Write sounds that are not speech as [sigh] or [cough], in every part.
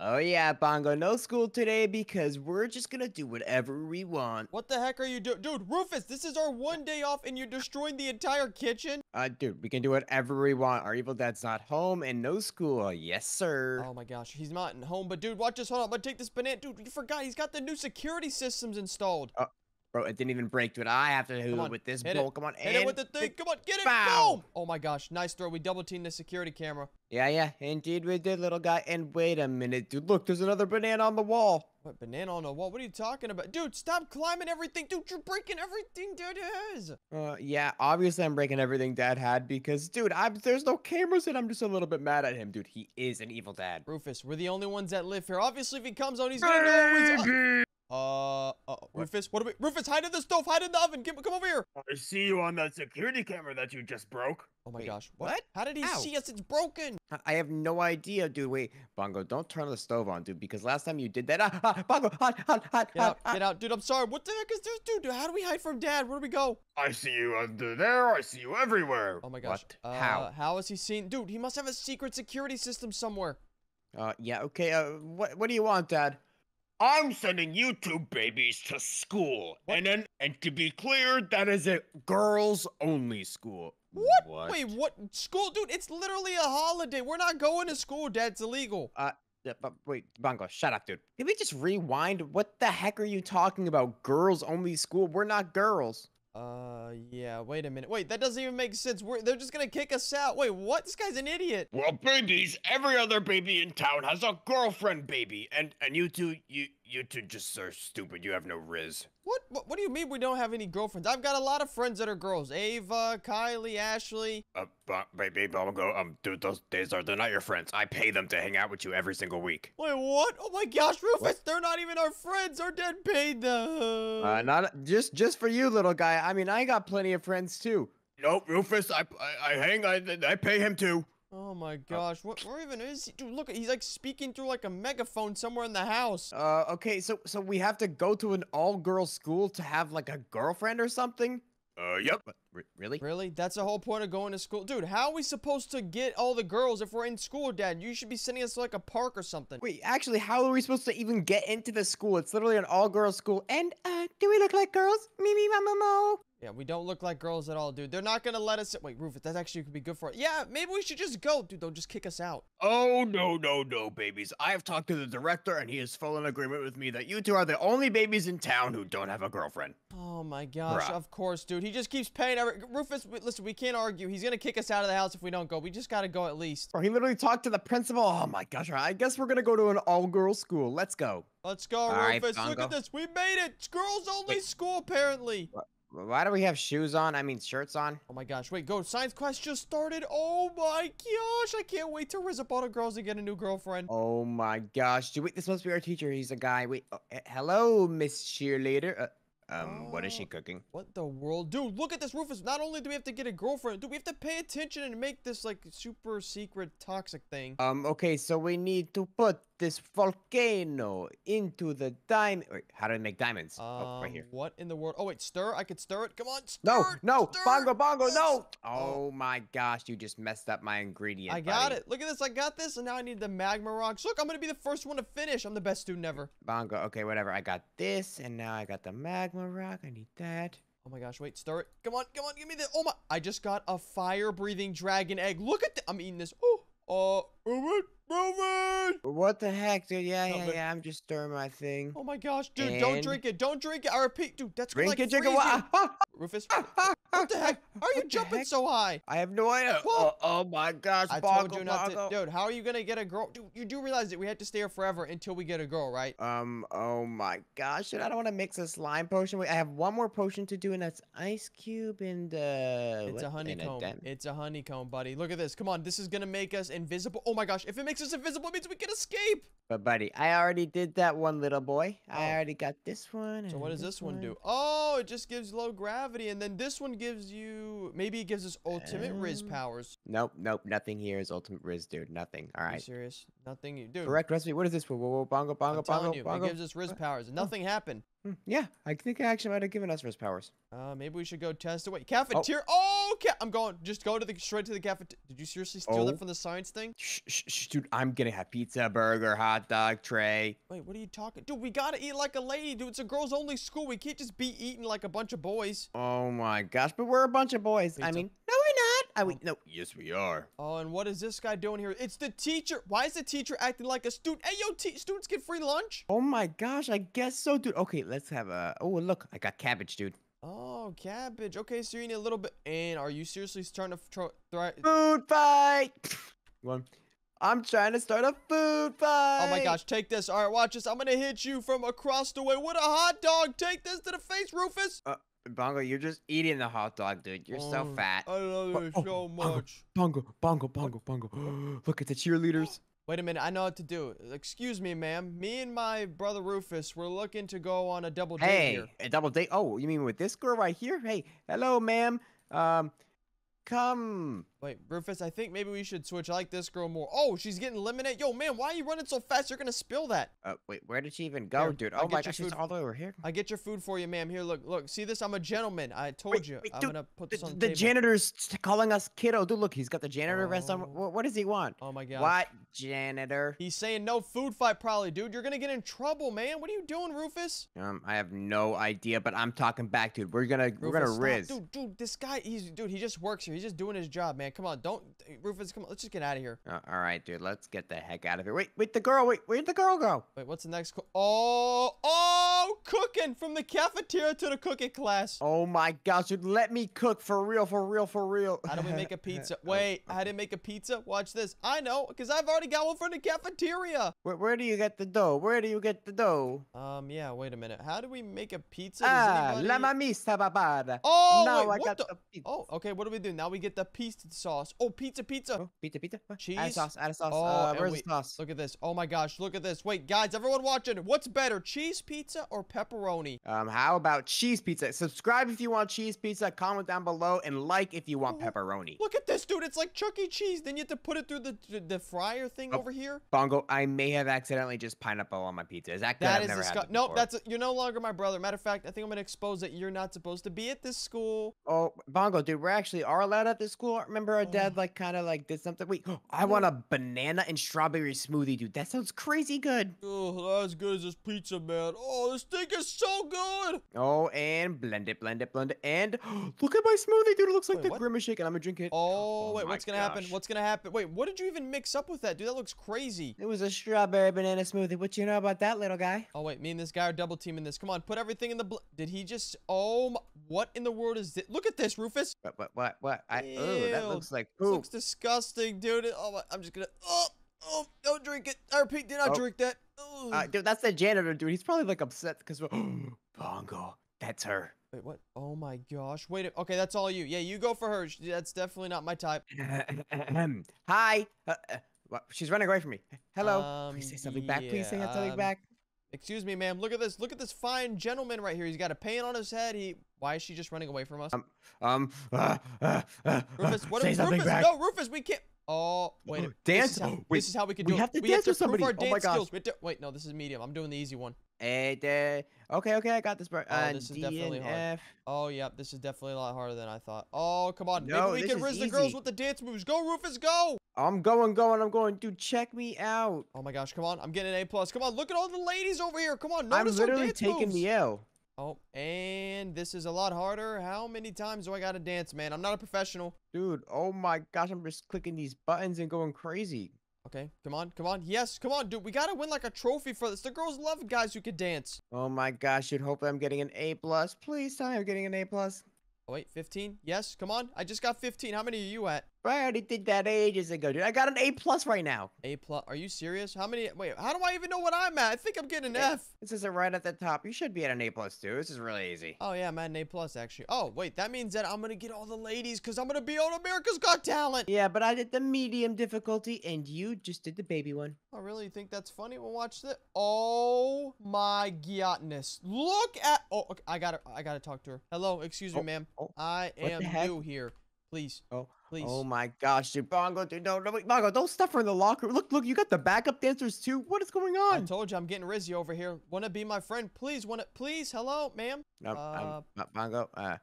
Oh yeah, Bongo, no school today because we're just gonna do whatever we want. What the heck are you doing? Dude, Rufus, this is our one day off and you're destroying the entire kitchen? Uh, dude, we can do whatever we want. Our evil dad's not home and no school. Yes, sir. Oh my gosh, he's not in home. But dude, watch this. Hold on, I'm gonna take this banana. Dude, you forgot he's got the new security systems installed. Bro, it didn't even break, dude. I have to do it with this hit it. Come on, Hit it with the thing. Come on, get it. Bow. Boom. Oh my gosh, nice throw. We double teamed the security camera. Yeah, yeah, indeed we did, little guy. And wait a minute, dude. Look, there's another banana on the wall. What, banana on the wall? What are you talking about? Dude, stop climbing everything. Dude, you're breaking everything, dude. is. Uh, yeah, obviously I'm breaking everything Dad had because, dude, I'm there's no cameras and I'm just a little bit mad at him, dude. He is an evil dad. Rufus, we're the only ones that live here. Obviously, if he comes on, he's gonna know it was... Uh, uh, Rufus, what are we? Rufus, hide in the stove, hide in the oven. Get, come over here. I see you on that security camera that you just broke. Oh my Wait, gosh, what? How did he Ow. see us? It's broken. I- I have no idea, dude. Wait, Bongo, don't turn the stove on, dude, because last time you did that, ah, ah, Bongo, hot, hot, hot, Get hot, out, hot. get out, dude. I'm sorry. What the heck is this, dude? How do we hide from Dad? Where do we go? I see you under there. I see you everywhere. Oh my gosh. What? Uh, How? How is he seen? Dude, he must have a secret security system somewhere. Uh, yeah, okay. Uh, what, what do you want, Dad? I'm sending you two babies to school. And then, and to be clear, that is a girls only school. What? Wait, what? School, dude? It's literally a holiday. We're not going to school, Dad. It's illegal. Uh, yeah, but wait, Bongo, shut up, dude. Can we just rewind? What the heck are you talking about? Girls only school? We're not girls. Uh, yeah. Wait a minute. Wait, that doesn't even make sense. We're, they're just gonna kick us out. Wait, what? This guy's an idiot. Well, babies, every other baby in town has a girlfriend baby. And and you two, you you two just are stupid. You have no riz. What? What, what do you mean we don't have any girlfriends? I've got a lot of friends that are girls. Ava, Kylie, Ashley. Uh, but baby, Bongo, um, dude, those days are they're not your friends. I pay them to hang out with you every single week. Wait, what? Oh my gosh, Rufus, they're not even our friends. Our dad paid them. Uh, not just just for you, little guy. I mean, I got plenty of friends too. Nope, Rufus, I I, I hang, I I pay him too. Oh my gosh, what, where even is he? Dude, look, he's like speaking through like a megaphone somewhere in the house. Uh, okay, so so we have to go to an all-girls school to have like a girlfriend or something? Uh, yep. What, really? Really? That's the whole point of going to school? Dude, how are we supposed to get all the girls if we're in school, Dad? You should be sending us to like a park or something. Wait, actually, how are we supposed to even get into the school? It's literally an all-girls school. And uh, do we look like girls? Me, me, mama, mo. Yeah, we don't look like girls at all, dude. They're not gonna let us. Wait, Rufus, that actually could be good for us. Yeah, maybe we should just go. Dude, they'll just kick us out. Oh no no no, babies! I have talked to the director, and he is full in agreement with me that you two are the only babies in town who don't have a girlfriend. Oh my gosh, Bruh. of course, dude. He just keeps paying every. Rufus, w- listen, we can't argue. He's gonna kick us out of the house if we don't go. We just gotta go at least. Or he literally talked to the principal. Oh my gosh, I guess we're gonna go to an all-girls school. Let's go. Let's go, All right, Rufus. Look at this. We made it. It's girls only school, apparently. Why do we have shoes on? I mean, shirts on? Oh my gosh, wait, go. Science class just started. Oh my gosh, I can't wait to riz up all the girls and get a new girlfriend. Oh my gosh. Dude, wait, this must be our teacher. He's a guy. Wait, oh, hello, Miss Cheerleader. Uh, um, what is she Oh. cooking? What the world? Dude, look at this, Rufus. Not only do we have to get a girlfriend, dude, we have to pay attention and make this, like, super secret toxic thing. Um, okay, so we need to put this volcano into the diamond. Wait, how do I make diamonds? oh, right Um, here. What in the world? Oh, wait, stir? I could stir it? Come on, stir No, no, stir bongo, bongo, no! Oh. Oh my gosh, you just messed up my ingredient. I got buddy. it. Look at this. I got this. And now I need the magma rocks. Look, I'm going to be the first one to finish. I'm the best student ever. Bongo, okay, whatever. I got this, and now I got the magma rock. I need that. Oh my gosh, wait, stir it. Come on, come on, give me the. Oh my. I just got a fire breathing dragon egg. Look at that. I'm eating this. Oh, uh, move it, move it. What the heck, dude? Yeah, yeah, yeah. I'm just stirring my thing. Oh my gosh, dude, don't drink it. Don't drink it. I repeat, dude, that's Drink like it, drink it. [laughs] Rufus, [laughs] what the heck? How are you jumping heck? so high? I have no idea. Oh, oh my gosh, I bongo, told you not bongo. to. Dude, how are you gonna get a girl? Dude, you do realize that we have to stay here forever until we get a girl, right? Um, oh my gosh, dude, I don't want to mix a slime potion. Wait, I have one more potion to do, and that's ice cube and, uh... It's what? a honeycomb. dim- It's a honeycomb, buddy. Look at this. Come on, this is gonna make us invisible. Oh my gosh, if it makes us invisible, it means we can escape. But, buddy, I already did that one, little boy. Oh. I already got this one. So what does this one do? Oh, it just gives low gravity, and then this one gives you maybe it gives us ultimate Riz Um, powers. Nope, nope, nothing here is ultimate Riz, dude. Nothing. All right. Are you serious? Nothing you do. Correct recipe. What is this? Whoa, whoa, whoa, bongo, bongo, I'm bongo, you, bongo. it gives us Riz powers, nothing happened. Hmm, Yeah, I think I actually might have given us first powers. Uh, maybe we should go test it. Wait, cafeteria. Oh, ca- I'm going. Just go to the straight to the cafeteria. Did you seriously steal Oh. that from the science thing? Shh, shh, shh, dude, I'm gonna have pizza, burger, hot dog, tray. Wait, what are you talking? Dude, we gotta eat like a lady, dude. It's a girls only school. We can't just be eating like a bunch of boys. Oh my gosh, but we're a bunch of boys. I mean, no. I Oh. mean, no, yes, we are. Oh, and what is this guy doing here? It's the teacher. Why is the teacher acting like a student? Hey, yo, te- students get free lunch. Oh my gosh, I guess so, dude. Okay, let's have a. Oh, look, I got cabbage, dude. Oh, cabbage. Okay, so you need a little bit. And are you seriously trying to try? Food fight. [laughs] One. I'm trying to start a food fight. oh my gosh, take this. All right, watch this. I'm gonna hit you from across the way with a hot dog. Take this to the face, Rufus. Uh, Bongo, you're just eating the hot dog, dude. You're so Oh, fat. I love Oh, it oh, so Bongo, much. Bongo, bongo, bongo, bongo. [gasps] Look at the cheerleaders. Wait a minute, I know what to do. Excuse me, ma'am. Me and my brother Rufus, we're looking to go on a double date Hey, here. a double date. Oh, you mean with this girl right here? Hey, hello, ma'am. Um, come. Wait, Rufus, I think maybe we should switch. I like this girl more. Oh, she's getting eliminated. Yo, man, why are you running so fast? You're gonna spill that. Uh, wait, where did she even go, Here, dude? I'll Oh my gosh, she's all the way over here. I get your food for you, ma'am. Here, look, look. See this? I'm a gentleman. I told Wait, you. wait, I'm gonna put The, this on the, the table. janitor's calling us kiddo. Dude, look, he's got the janitor vest on. Oh. What, what does he want? Oh my god. What janitor? He's saying no food fight, probably, dude. You're gonna get in trouble, man. What are you doing, Rufus? Um, I have no idea, but I'm talking back, dude. We're gonna we're gonna stop. riz. Dude, dude, this guy, he's dude. He just works here. He's just doing his job, man. Come on, don't, Rufus. Come on, let's just get out of here. Uh, all right, dude. Let's get the heck out of here. Wait, wait, the girl. Wait, where'd the girl go? Wait, what's the next? Oh, oh, cooking from the cafeteria to the cooking class. Oh my gosh, dude. Let me cook for real, for real, for real. How do we make a [laughs] pizza? Oh, Wait, how do you make a pizza? Watch this. I know, because I've already got one from the cafeteria. Where, where do you get the dough? Where do you get the dough? Um, yeah, wait a minute. How do we make a pizza? Does Ah, anybody- la mamista babada. Oh, now wait, I what got the- the, pizza. Oh, okay, what do we do? Now we get the pizza sauce. Oh, pizza, pizza. Oh, pizza, pizza. What? Add Cheese? sauce, add a sauce. Oh, uh, where's we- the sauce? Look at this. Oh my gosh, look at this. Wait, guys, everyone watching, what's better, cheese pizza or pepperoni? Um, how about cheese pizza? Subscribe if you want cheese pizza. Comment down below and like if you want Oh, pepperoni. Look at this, dude. It's like Chuck E. Cheese. Then you have to put it through the the, the fryer thing Oh, over here. Bongo, I may have accidentally just pineapple on my pizza. Is that good? That I've is never had disgusting. Nope, that's you're no longer my brother. Matter of fact, I think I'm gonna expose that you're not supposed to be at this school. Oh, Bongo, dude, we're actually are allowed at this school. Remember our Oh. Uh, dad mm. like kind of like did something. Wait, [gasps] I want mm. a banana and strawberry smoothie, dude. That sounds crazy good. Oh, not as good as this pizza, man. Oh, this thing is so good. Oh, and blend it, blend it, blend it, and [gasps] look at my smoothie, dude. It looks like Wait, the what? grimace shake, and I'm gonna drink it. Oh, Oh wait, what's gonna happen? What's gonna happen? Wait, what did you even mix up with that, dude? That looks crazy. It was a strawberry banana smoothie. What you know about that, little guy? Oh wait, me and this guy are double teaming this. Come on, put everything in the. Bl- Did he just? Oh, my, what in the world is this? Look at this, Rufus. What, what, what, what? I, oh, that Ew, looks like poop. looks disgusting, dude. Oh, my, I'm just gonna. Oh, oh, don't drink it. I repeat, do not Oh. drink that. Ugh. Uh, dude, that's the janitor, dude. He's probably like upset because [gasps] Bongo, that's her. Wait, what? Oh my gosh. Wait. Okay, that's all you. Yeah, you go for her. That's definitely not my type. [laughs] Hi. Uh, uh. She's running away from me. Hello. Um, Please say something back. Please say something um, back. Excuse me, ma'am. Look at this. Look at this fine gentleman right here. He's got a paint on his head. He. Why is she just running away from us? Um, Um. [laughs] Uh, uh, uh, Rufus, what? say Are, something Rufus, back. no, Rufus, we can't. Oh, wait. a- [gasps] Dance? This is how, Wait, this is how we can we do it. have to we have dance to with prove somebody. our Oh my dance gosh. skills. We to- wait, no, this is medium. I'm doing the easy one. And, uh, okay, okay, I got this. Bro. Oh, uh, this is D definitely hard. F. Oh, yeah, this is definitely a lot harder than I thought. Oh, come on. No, Maybe we can is riz the girls with the dance moves. Go, Rufus, go. I'm going, going, I'm going. Dude, check me out. Oh my gosh, come on. I'm getting an A plus. Come on, look at all the ladies over here. Come on, notice I'm notice our literally dance taking moves. the L. Oh, and this is a lot harder. How many times do I gotta dance, man? I'm not a professional. Dude, oh my gosh, I'm just clicking these buttons and going crazy. Okay, come on, come on. Yes, come on, dude. We gotta win like a trophy for this. The girls love guys who can dance. Oh my gosh, you'd hope I'm getting an A plus. Please tell me I'm getting an A plus. Oh, wait, 15? Yes, come on. I just got 15. How many are you at? I already did that ages ago, dude. I got an A plus right now. A plus. Are you serious? How many? Wait, how do I even know what I'm at? I think I'm getting an F. This is right at the top. You should be at an A plus too. This is really easy. Oh, yeah, I'm at an A plus, actually. Oh, wait, that means that I'm gonna get all the ladies because I'm gonna be on America's Got Talent. Yeah, but I did the medium difficulty and you just did the baby one. Oh, really? You think that's funny? Well, watch this. Oh my godness! Look at. Oh, okay, I gotta. I gotta talk to her. Hello, excuse me, Oh, ma'am. oh, I am new here. Please. Oh, Please. Oh my gosh, dude, Bongo, dude, no, no, wait, Bongo, don't stuff her in the locker. Look, look, you got the backup dancers too. What is going on? I told you I'm getting Rizzy over here. Wanna be my friend? Please, wanna please, hello, ma'am? No, uh, um, Bo- Bongo, uh,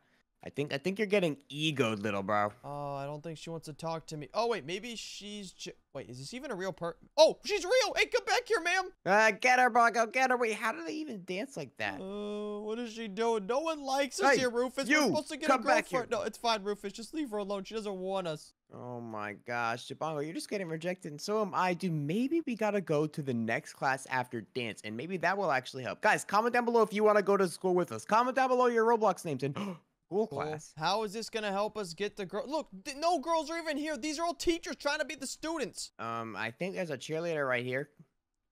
I think, I think you're getting egoed, little bro. Oh, I don't think she wants to talk to me. Oh wait, maybe she's wait, is this even a real per Oh, she's real! Hey, come back here, ma'am! Uh, get her, Bongo, get her. Wait, how do they even dance like that? Uh, what is she doing? No one likes us Hey, here, Rufus. you, We're supposed to get come a back here. girlfriend. No, it's fine, Rufus. Just leave her alone. She doesn't want us. Oh my gosh, Bongo, you're just getting rejected, and so am I. Dude, maybe we gotta go to the next class after dance, and maybe that will actually help. Guys, comment down below if you want to go to school with us. Comment down below your Roblox names and [gasps] school Well, class. How is this gonna help us get the girl? Look, th- no girls are even here. These are all teachers trying to beat the students. Um, I think there's a cheerleader right here.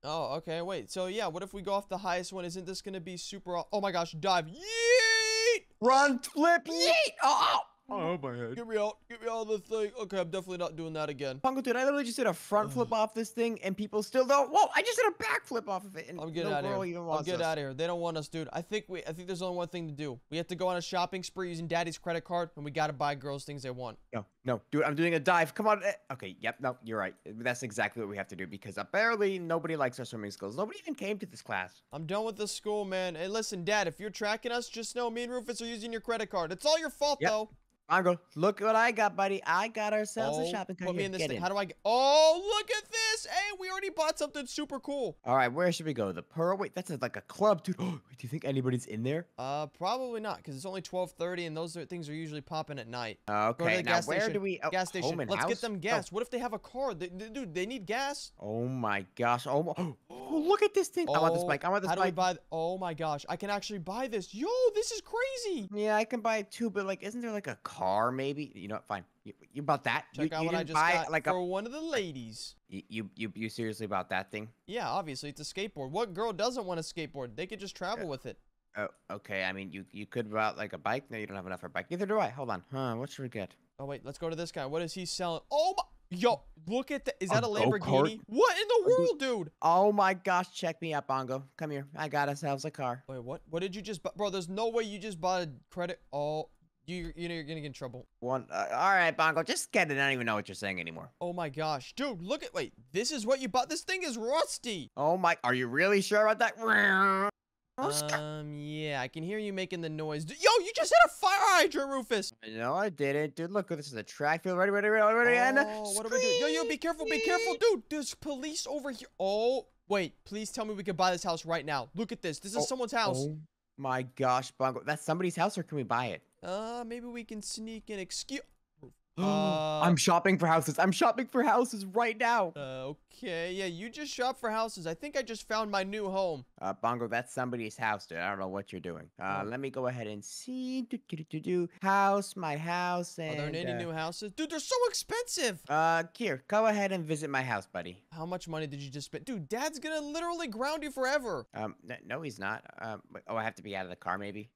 Oh, okay. Wait. So yeah, what if we go off the highest one? Isn't this gonna be super? Oh my gosh! Dive! Yeet! Run, flip, yeet! Oh, oh my head. Get me out! Get me out of the thing. Okay, I'm definitely not doing that again. Bongo, dude, I literally just did a front flip off this thing, and people still don't. Whoa! I just did a back flip off of it, and I'm getting no out of here. I'm getting us. out of here. They don't want us, dude. I think we. I think there's only one thing to do. We have to go on a shopping spree using Daddy's credit card, and we gotta buy girls things they want. No, no, dude, I'm doing a dive. Come on. eh, Okay, yep, no, you're right. That's exactly what we have to do because apparently nobody likes our swimming skills. Nobody even came to this class. I'm done with the school, man. Hey, listen, Dad. If you're tracking us, just know me and Rufus are using your credit card. It's all your fault, Yep. though. Bongo, look what I got, buddy. I got ourselves oh, a shopping cart. put me in this get thing. in. How do I get? Oh, look at this! Hey, we already bought something super cool. All right, where should we go? The Pearl? Wait, that's like a club, dude. [gasps] do you think anybody's in there? Uh, probably not, because it's only 12:30, and those are, things are usually popping at night. Uh, okay, now gas where station. do we? Oh, gas station. Let's get house? them Oh, gas. What if they have a car? They, they- dude, they need gas. Oh, my gosh. Oh, my- oh, look at this thing. I want this Oh, bike. I want this How do we buy? Oh my gosh, I can actually buy this. Yo, this is crazy. Yeah, I can buy it too, but like, isn't there like a car maybe? You know what? Fine. You, you bought that? Check you, out you what I just buy got like for a. one of the ladies. You, you you you seriously bought that thing? Yeah, obviously it's a skateboard. What girl doesn't want a skateboard? They could just travel uh, with it. Oh, okay. I mean, you you could buy like a bike. No, you don't have enough for a bike. Neither do I. Hold on. Huh? What should we get? Oh wait, let's go to this guy. What is he selling? Oh my, yo, look at that. Is A that a go-kart? Lamborghini? What in the world, dude? Oh my gosh! Check me out, Bongo. Come here. I got ourselves a car. Wait, what? What did you just buy? Bro, there's no way you just bought a credit. Oh, you you know you're gonna get in trouble. One. Uh, all right, Bongo. Just get it. I don't even know what you're saying anymore. Oh my gosh, dude, look at wait. This is what you bought. This thing is rusty. Oh my. Are you really sure about that? Um, yeah, I can hear you making the noise. Yo, you just hit a fire hydrant, Rufus. no, I didn't, dude. Look, this is a track field. Ready, ready, ready, ready, and Oh, what do we do? Yo, yo, be careful, be careful, dude. There's police over here. Oh, wait, please tell me we can buy this house right now. Look at this. This is Oh, someone's house. Oh my gosh, Bongo. That's somebody's house, or can we buy it? Uh, maybe we can sneak in. Excuse. [gasps] Uh, I'm shopping for houses. I'm shopping for houses right now. Uh, okay, yeah, you just shop for houses. I think I just found my new home. Uh, Bongo, that's somebody's house, dude. I don't know what you're doing. Uh, Oh. let me go ahead and see. Do, do, do, do, do. House, my house, and. Are there any uh, new houses? Dude, they're so expensive. Uh, here, go ahead and visit my house, buddy. How much money did you just spend? Dude, dad's gonna literally ground you forever. Um, no, he's not. Um, oh, I have to be out of the car, maybe.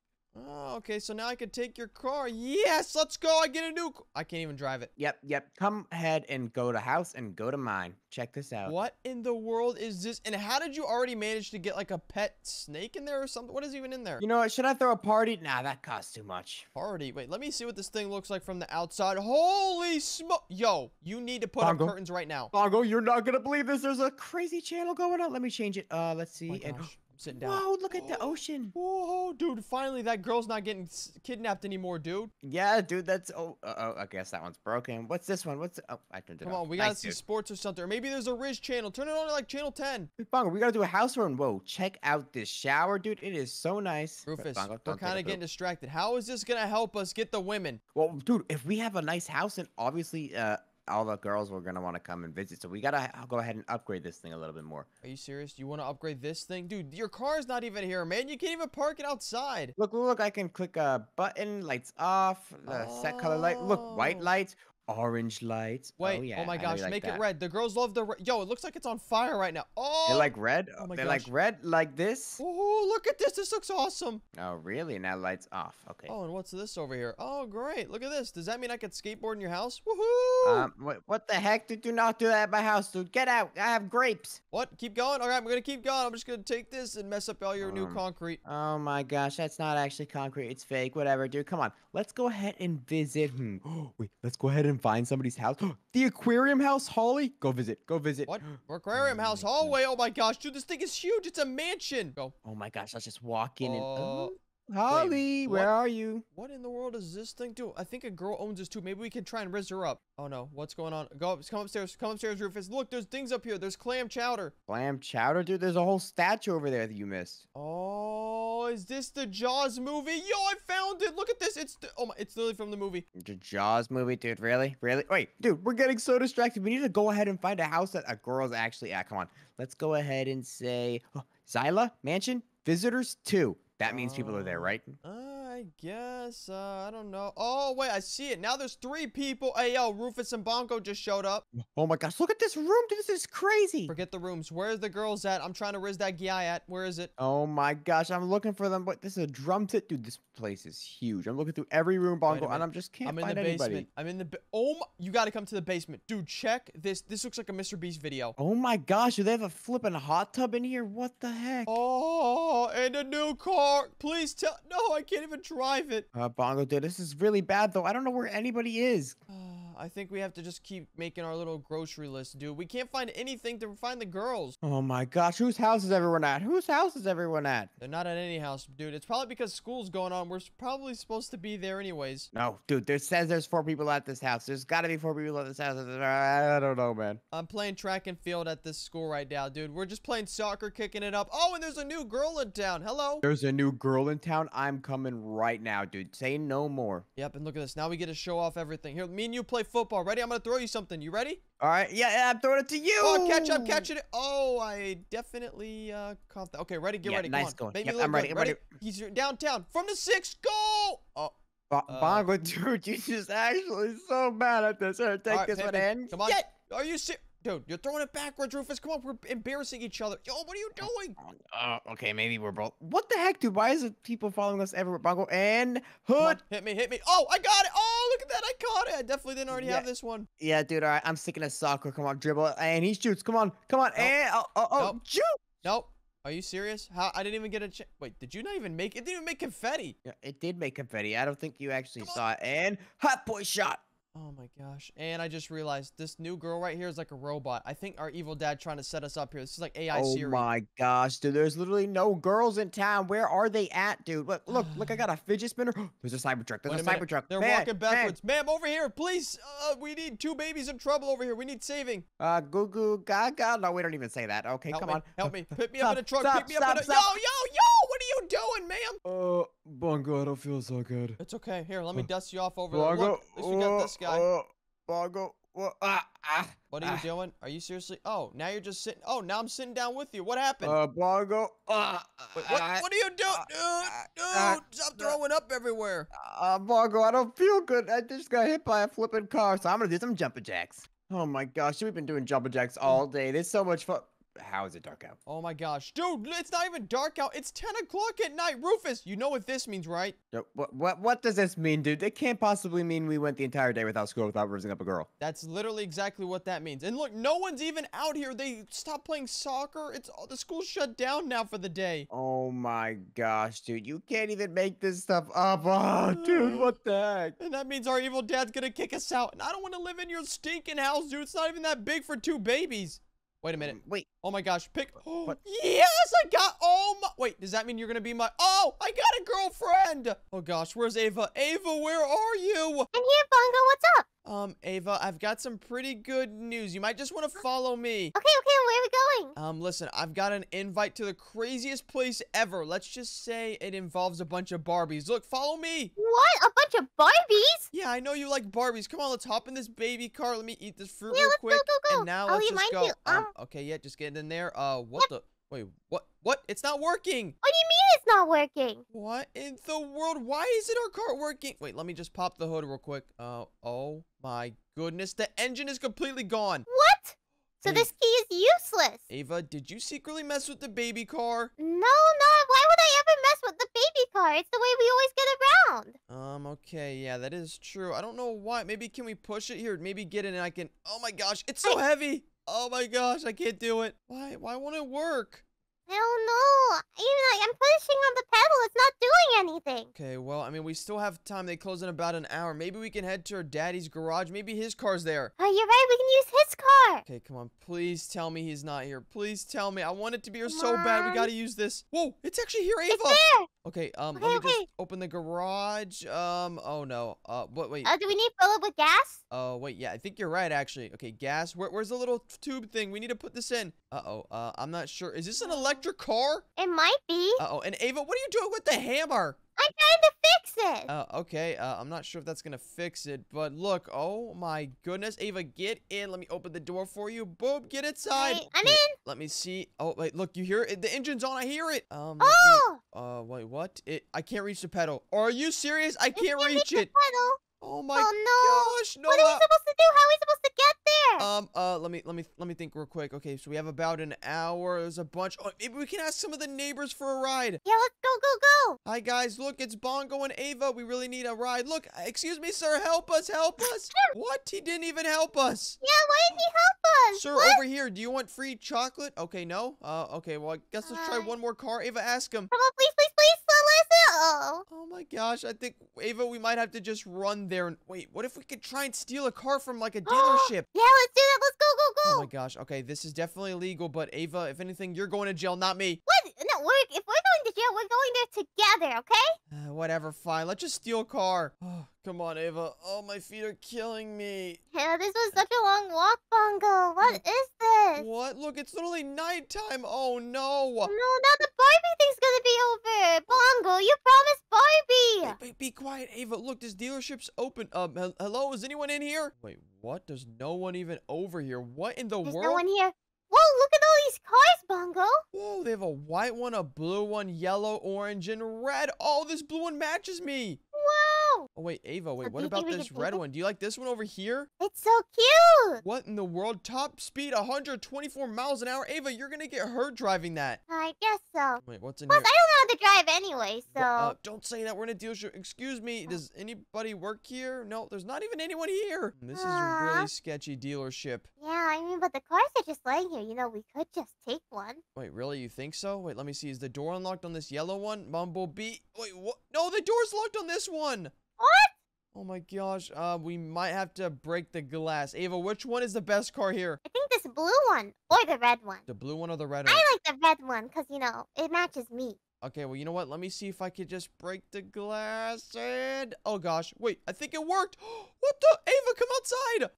Oh, okay, so now I can take your car. Yes, let's go. I get a new. I can't even drive it. Yep, yep. Come ahead and go to house and go to mine. Check this out. What in the world is this? And how did you already manage to get like a pet snake in there or something? What is even in there? You know what? Should I throw a party? Nah, that costs too much. Party. Wait, let me see what this thing looks like from the outside. Holy smoke. Yo, you need to put Bongo. up curtains right now. Bongo, you're not gonna believe this. There's a crazy channel going on. Let me change it. Uh, let's Oh see. my and gosh, sitting down. whoa, look at the ocean. Whoa, dude, finally that girl's not getting kidnapped anymore, dude. Yeah, dude, that's oh, uh, oh, I guess that one's broken. What's this one? What's oh, I turned it Come off. on, we gotta Nice, see dude. sports or something. Or maybe there's a Riz channel. Turn it on to like channel 10. Hey, Bongo, we gotta do a house run. Whoa, check out this shower, dude. It is so nice. Rufus, Bongo, we're kind of getting poop. distracted. How is this gonna help us get the women? Well, dude, if we have a nice house, then obviously, uh, all the girls were gonna want to come and visit. So we gotta h- go ahead and upgrade this thing a little bit more. Are you serious? You want to upgrade this thing? Dude, your car's not even here, man. You can't even park it outside. Look, look, look! I can click a button, lights off, the set color light. Look, white Oh. lights. Orange lights. Wait, oh, yeah, my gosh, like make it red. The girls love the red. Yo, it looks like it's on fire right now. Oh, They like red. Oh my they like gosh. red like this. Oh, look at this. This looks awesome. Oh, really? Now lights off. Okay. Oh, and what's this over here? Oh, great. Look at this. Does that mean I could skateboard in your house? Woohoo! Um, what, what the heck? Dude, do not do that at my house, dude. Get out. I have grapes. what? Keep going? All right, I'm going to keep going. I'm just going to take this and mess up all your new Um, concrete. Oh my gosh, that's not actually concrete. It's fake. Whatever, dude. Come on. Let's go ahead and visit. Hmm. [gasps] Wait, let's go ahead and find somebody's house. [gasps] the aquarium house, Holly. Go visit. Go visit. What? [gasps] Aquarium house hallway. Oh my gosh, dude, this thing is huge. It's a mansion. Go. Oh my gosh, let's just walk in and. Uh, Oh, Holly, what? where are you? What in the world does this thing do? I think a girl owns this too. Maybe we can try and raise her up. Oh no, what's going on? Go up, come upstairs. Come upstairs, Rufus. Look, there's things up here. There's clam chowder. Clam chowder, dude. There's a whole statue over there that you missed. Oh, is this the Jaws movie? Yo, I found it. Look at this. It's the, oh my, it's literally from the movie. The Jaws movie, dude. Really? Really? Wait, dude, we're getting so distracted. We need to go ahead and find a house that a girl's actually at. Come on. Let's go ahead and say [gasps] oh, Zyla Mansion Visitors 2. That means people are there, Oh. right? I guess. Uh, I don't know. Oh wait, I see it. Now there's three people. Hey yo, Rufus and Bongo just showed up. Oh my gosh, look at this room, dude. This is crazy. Forget the rooms. Where's the girls at? I'm trying to riz that guy at. Where is it? Oh my gosh, I'm looking for them. But this is a drum set, dude. This place is huge. I'm looking through every room, Bongo, and. I'm just can't I'm in find the anybody. basement. I'm in the. Oh my! You got to come to the basement, dude. Check this. This looks like a Mr. Beast video. Oh my gosh, do they have a flipping hot tub in here? What the heck? Oh, and a new car. Please tell. No, I can't even drive it. Uh, Bongo, dude, this is really bad though. I don't know where anybody is. I think we have to just keep making our little grocery list, dude. We can't find anything to find the girls. Oh my gosh, whose house is everyone at? Whose house is everyone at? They're not at any house, dude. It's probably because school's going on. We're probably supposed to be there anyways. No, dude, there says there's four people at this house. There's gotta be four people at this house. I don't know, man. I'm playing track and field at this school right now, dude. We're just playing soccer, kicking it up. Oh, and there's a new girl in town. Hello. There's a new girl in town. I'm coming right now, dude. Say no more. Yep, and look at this. Now we get to show off everything. Here, me and you play football. Ready? I'm gonna throw you something. You ready? All right, yeah, I'm throwing it to you. Oh, catch up, catch it. Oh, I definitely uh caught that. Okay, ready? Get Yeah, ready. nice Come on. going. Yep, I'm ready, good. I'm ready. He's downtown from the six. Go. Oh, Bo- Uh, Bongo, [laughs] dude, you just actually so bad at this. Here, take right, this one in. Come on. Get- Are you serious? Dude, you're throwing it backwards, Rufus. Come on, we're embarrassing each other. Yo, what are you doing? Oh, okay, maybe we're both. What the heck, dude? Why is it people following us everywhere? Bongo and Hood. hit me, hit me. Oh, I got it. Oh, look at that. I caught it. I definitely didn't already have this one. Yeah, dude. All right, I'm sticking to soccer. Come on, dribble, and he shoots. Come on, come on, and oh, oh, oh Nope. shoot! Nope. Are you serious? How? I didn't even get a chance. Wait, did you not even make it? Didn't even make confetti. Yeah, it did make confetti. I don't think you actually Come on. saw it. And hot boy shot. Oh my gosh. And I just realized this new girl right here is like a robot. I think our evil dad trying to set us up here. This is like AI oh Siri. my gosh, dude! There's literally no girls in town. Where are they at, dude? Look, look, [sighs] look! I got a fidget spinner. [gasps] There's a cyber truck. There's Wait a cyber truck. They're Man, walking backwards. Ma'am, over here, please. Uh, we need two babies in trouble over here. We need saving. Uh, goo goo gaga. No, we don't even say that. Okay, Help come me. on. Help me. [laughs] Pick me up in a truck. stop, Pick me up in a. stop, Yo, yo, yo! What are you doing, ma'am? Uh, Bongo, I don't feel so good. It's okay. Here, let me dust you off over there. Bongo, Look, at least we got this guy. Uh, Bongo, uh, ah, ah. What are you ah. doing? Are you seriously? Oh, now you're just sitting. Oh, now I'm sitting down with you. What happened? Uh, Bongo, uh, Wait, what, uh, what are you doing? uh, Dude, uh, dude, stop uh, throwing up everywhere. Uh, Bongo, I don't feel good. I just got hit by a flipping car, so I'm gonna do some jumper jacks. Oh my gosh, we've been doing jumper jacks all day. There's so much fun. How is it dark out? Oh my gosh. Dude, it's not even dark out. It's 10 o'clock at night. Rufus, you know what this means, right? What, what, what does this mean, dude? It can't possibly mean we went the entire day without school without raising up a girl. That's literally exactly what that means. And look, no one's even out here. They stopped playing soccer. It's oh, the school's shut down now for the day. Oh my gosh, dude. You can't even make this stuff up. Oh, dude, what the heck? And that means our evil dad's gonna kick us out. And I don't want to live in your stinking house, dude. It's not even that big for two babies. Wait a minute. Um, Wait, Oh my gosh. Pick. What? [gasps] yes, I got. Oh my. Wait, does that mean you're gonna be my? Oh, I got a girlfriend. Oh gosh, where's Ava? Ava, where are you? I'm here, Bongo. What's up? Um, Ava, I've got some pretty good news. You might just want to follow me. Okay, okay. Where are we going? Um, listen, I've got an invite to the craziest place ever. Let's just say it involves a bunch of Barbies. Look, follow me. What? A bunch of Barbies? Yeah, I know you like Barbies. Come on, let's hop in this baby car. Let me eat this fruit Yeah, real let's go, quick. go, go. And now I'll let's just mine go. too. Um, okay, yeah, just get in there. Uh, what the? Wait, what? What? It's not working. What do you mean it's not working? What in the world? Why isn't our car working? Wait, let me just pop the hood real quick. Uh, oh my goodness. The engine is completely gone. What? So Hey. this key is useless. Ava, did you secretly mess with the baby car? No, no. Why would I ever mess with the baby car? It's the way we always get around. Um, okay, yeah, that is true. I don't know why. Maybe can we push it here? Maybe get it and I can. Oh my gosh, it's so heavy. Oh my gosh, I can't do it. Why? Why won't it work? I don't know. Even like I'm pushing on the pedal, it's not doing anything. Okay, well, I mean, we still have time. They close in about an hour. Maybe we can head to our daddy's garage. Maybe his car's there. Oh, you're right. We can use his car. Okay, come on. Please tell me he's not here. Please tell me. I want it to be here Come so bad. We gotta use this. Whoa, it's actually here, Ava. It's there. Okay, um, Okay, let me just open the garage. Um, oh no. Uh, what? Wait. Uh, do we need fill up with gas? Oh, wait, yeah, I think you're right, actually. Okay, gas. Where, where's the little tube thing? We need to put this in. Uh-oh, uh, I'm not sure. Is this an electric car? It might be. Uh-oh, and Ava, what are you doing with the hammer? I'm trying to fix it. Uh, okay, uh, I'm not sure if that's gonna fix it, but look, oh my goodness. Ava, get in. Let me open the door for you. Boom, get inside. Right, I'm Okay, in. Let me see. Oh, wait, look, you hear it? The engine's on. I hear it. Um, Oh, uh, wait, what? It, I can't reach the pedal. Are you serious? I can't can't reach the it. pedal. Oh my oh no. gosh, no. what are we supposed to do? How are we supposed to get there? Um, uh, let me, let me, let me think real quick. Okay, so we have about an hour. There's a bunch. Oh, maybe we can ask some of the neighbors for a ride. yeah, let's go, go, go. Hi guys, look, it's Bongo and Ava. We really need a ride. Look, excuse me, sir, help us, help us. [laughs] what? He didn't even help us. Yeah, why didn't he help us? Sir, what? over here. Do you want free chocolate? Okay, no. Uh, okay. Well, I guess let's try Uh, one more car. Ava, ask him. Come on, please, please, please. Oh. Oh my gosh, I think Ava, we might have to just run there and wait. What if we could try and steal a car from like a [gasps] dealership? Yeah, let's do that. Let's go, go, go! Oh my gosh. Okay, this is definitely illegal, but Ava, if anything, you're going to jail, not me. What? No, we're, if we're going to jail, we're going there together, okay? Uh, whatever, fine. Let's just steal a car. [sighs] Oh, come on, Ava. Oh, my feet are killing me. Yeah, this was such a long walk, Bongo. What is this? What? Look, it's literally nighttime. Oh, no. No, now the Barbie thing's gonna be over. Bongo, you promised Barbie. Wait, wait, be quiet, Ava. Look, this dealership's open. Um, hel- hello, is anyone in here? Wait, what? There's no one even over here. What in the There's world? no one here. Whoa, look at all these cars, Bongo. Whoa, they have a white one, a blue one, yellow, orange, and red. Oh, this blue one matches me. Wow. Oh, wait, Ava, wait, what about this red one? Do you like this one over here? It's so cute. What in the world? Top speed 124 miles an hour. Ava, you're gonna get hurt driving that. I guess so. Wait, what's in Plus, here? I don't know how to drive anyway, so. Wha- uh, don't say that. We're in a dealership. Excuse me. Does anybody work here? No, there's not even anyone here. This is a really sketchy dealership. yeah, I mean, but the cars are just laying here. You know, we could just take one. Wait, really? You think so? Wait, let me see. Is the door unlocked on this yellow one? Bumblebee. Wait, what? No, the door's locked on this one. What? Oh my gosh. Uh, we might have to break the glass. Ava, which one is the best car here? I think this blue one or the red one. The blue one or the red one? I like the red one because, you know, it matches me. Okay, well, you know what? Let me see if I could just break the glass and... Oh, gosh. Wait, I think it worked. [gasps] what the? Ava, come outside.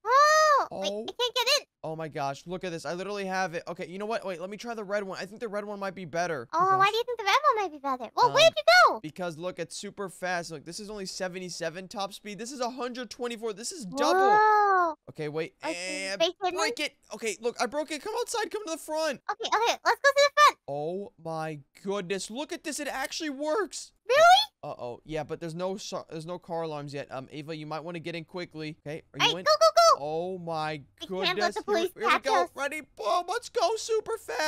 Oh, wait, Oh. I can't get in. Oh, my gosh. Look at this. I literally have it. Okay, you know what? Wait, let me try the red one. I think the red one might be better. Oh, why do you think the red one might be better? Well, Um, where'd you go? Because, look, it's super fast. Look, this is only 77 top speed. This is 124. This is double. Whoa. Okay, wait. Okay, And break it. Okay, look, I broke it. Come outside. Come to the front. Okay, okay, let's go to the front. Oh, my goodness. Look at this. It actually works. Really? Uh oh, yeah, but there's no there's no car alarms yet. Um, Ava, you might want to get in quickly. Okay, are you go, in? go, go. Oh my We goodness! can't let the Here we- police here, we go. us. Ready? Boom! Let's go super fast.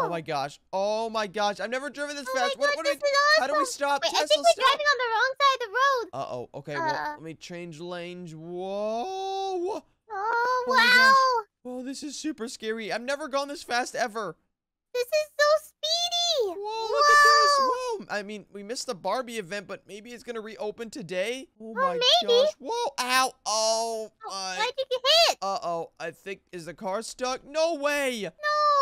Woo! Oh my gosh! Oh my gosh! I've never driven this Oh my fast. what? God, What do we? this is How do we stop? Wait, I think we're stop! driving on the wrong side of the road. Uh oh. Okay. well, Uh. let me change lanes. Whoa! Oh, Oh wow. Whoa! This is super scary. I've never gone this fast ever. This is so speedy. Whoa! Look at this! Wow. I mean, we missed the Barbie event, but maybe it's gonna reopen today. Oh Well, my maybe. gosh! Whoa! Ow! Oh Oh, my! Why'd you hit? Uh oh, I think is the car stuck? No way! No,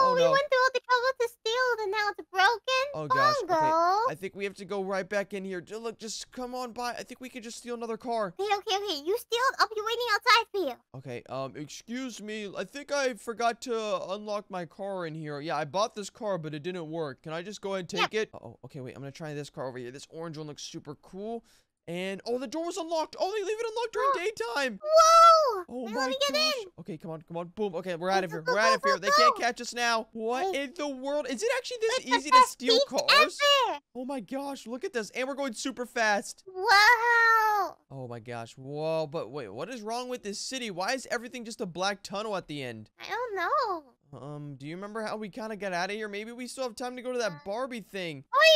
Oh, we no. went through all the trouble to steal it and now it's broken. Oh, gosh, okay. I think we have to go right back in here. Look, just come on by. I think we could just steal another car. Okay, okay, okay. You steal it. I'll be waiting outside for you. Okay, um, excuse me. I think I forgot to unlock my car in here. Yeah, I bought this car, but it didn't work. Can I just go ahead and Yep. take it? Uh oh, okay, wait. I'm gonna try this car over here. This orange one looks super cool. And oh, the door was unlocked. Oh, they leave it unlocked during [gasps] daytime. Whoa! Oh my let me get gosh. in. Okay, come on, come on. Boom. Okay, we're out of here. We're out of here. They can't catch us now. What in the world? Is it actually this It's easy to steal cars? ever. Oh my gosh, look at this. And we're going super fast. Wow! Oh my gosh. Whoa, but wait, what is wrong with this city? Why is everything just a black tunnel at the end? I don't know. Um, do you remember how we kind of got out of here? Maybe we still have time to go to that Barbie thing. Oh,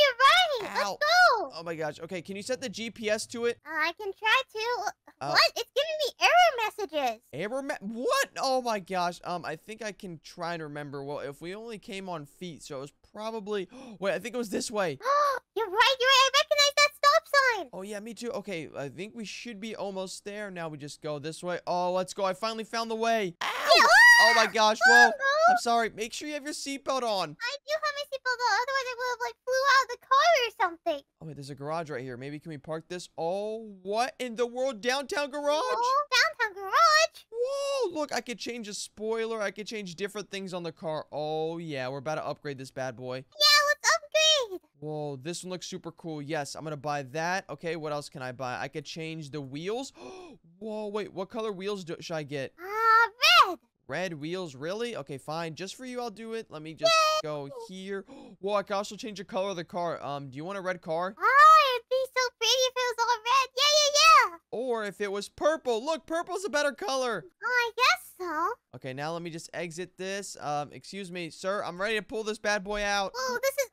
you're right. Ow. Let's go. Oh my gosh. Okay, can you set the GPS to it? Uh, I can try to. Uh, what? It's giving me error messages. Amber ma- what? Oh my gosh. Um, I think I can try to remember. Well, if we only came on feet, so it was probably. [gasps] Wait, I think it was this way. [gasps] you're right. You're right. I recognize that stop sign. Oh yeah, me too. Okay, I think we should be almost there. Now we just go this way. Oh, let's go. I finally found the way. Ow! Oh my gosh. Whoa. [laughs] I'm sorry. Make sure you have your seatbelt on. I do have my seatbelt on. Otherwise, I would have like flew out of the car or something. Oh wait, there's a garage right here. Maybe can we park this? Oh, what in the world? Downtown garage? Oh, downtown garage. Whoa, look, I could change a spoiler. I could change different things on the car. Oh, yeah, we're about to upgrade this bad boy. Yeah, let's upgrade. Whoa, this one looks super cool. Yes, I'm going to buy that. Okay, what else can I buy? I could change the wheels. [gasps] Whoa, wait, what color wheels do, should I get? Ah, red. Red wheels, really? Okay, fine. Just for you, I'll do it. Let me just go here. [gasps] Whoa, I can also change the color of the car. Um, do you want a red car? Ah, it'd be so pretty if it was all red. Yeah, yeah, yeah. Or if it was purple. Look, purple's a better color. Oh, I guess so. Okay, now let me just exit this. Um, excuse me, sir. I'm ready to pull this bad boy out. Whoa, this is.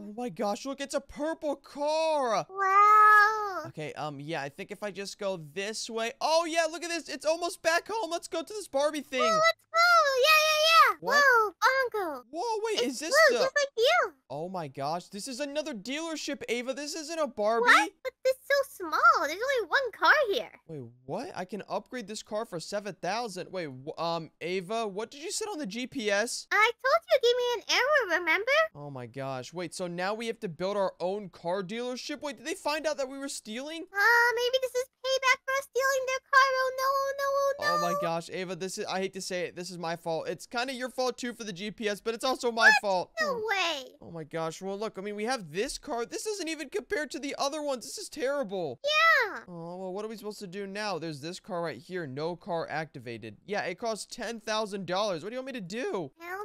Oh my gosh, look, it's a purple car. Wow. Okay, um, yeah, I think if I just go this way. Oh, yeah, look at this. It's almost back home. Let's go to this Barbie thing. Oh, let's go. Yeah, yeah, yeah. What? Whoa, Bongo. Whoa, wait, It's is this blue, the. just like you. Oh my gosh, this is another dealership, Ava. This isn't a Barbie. What? But this is so small. There's only one car here. Wait, what? I can upgrade this car for 7000 Wait, um, Ava, what did you set on the GPS? I told you to give me an error, remember? Oh my gosh. Wait, so now we have to build our own car dealership? Wait, did they find out that we were stealing? Uh, maybe this is payback for stealing their car. Oh no, oh no, oh no. Oh my gosh, Ava, this is I hate to say it, this is my fault. It's kind of your fault too for the GPS, but it's also my fault. No way. Oh my gosh. Well, look, I mean, we have this car. This isn't even compared to the other ones. This is terrible. Yeah. Oh, well, what are we supposed to do now? There's this car right here. No car activated. Yeah, it costs $10,000. What do you want me to do? Hell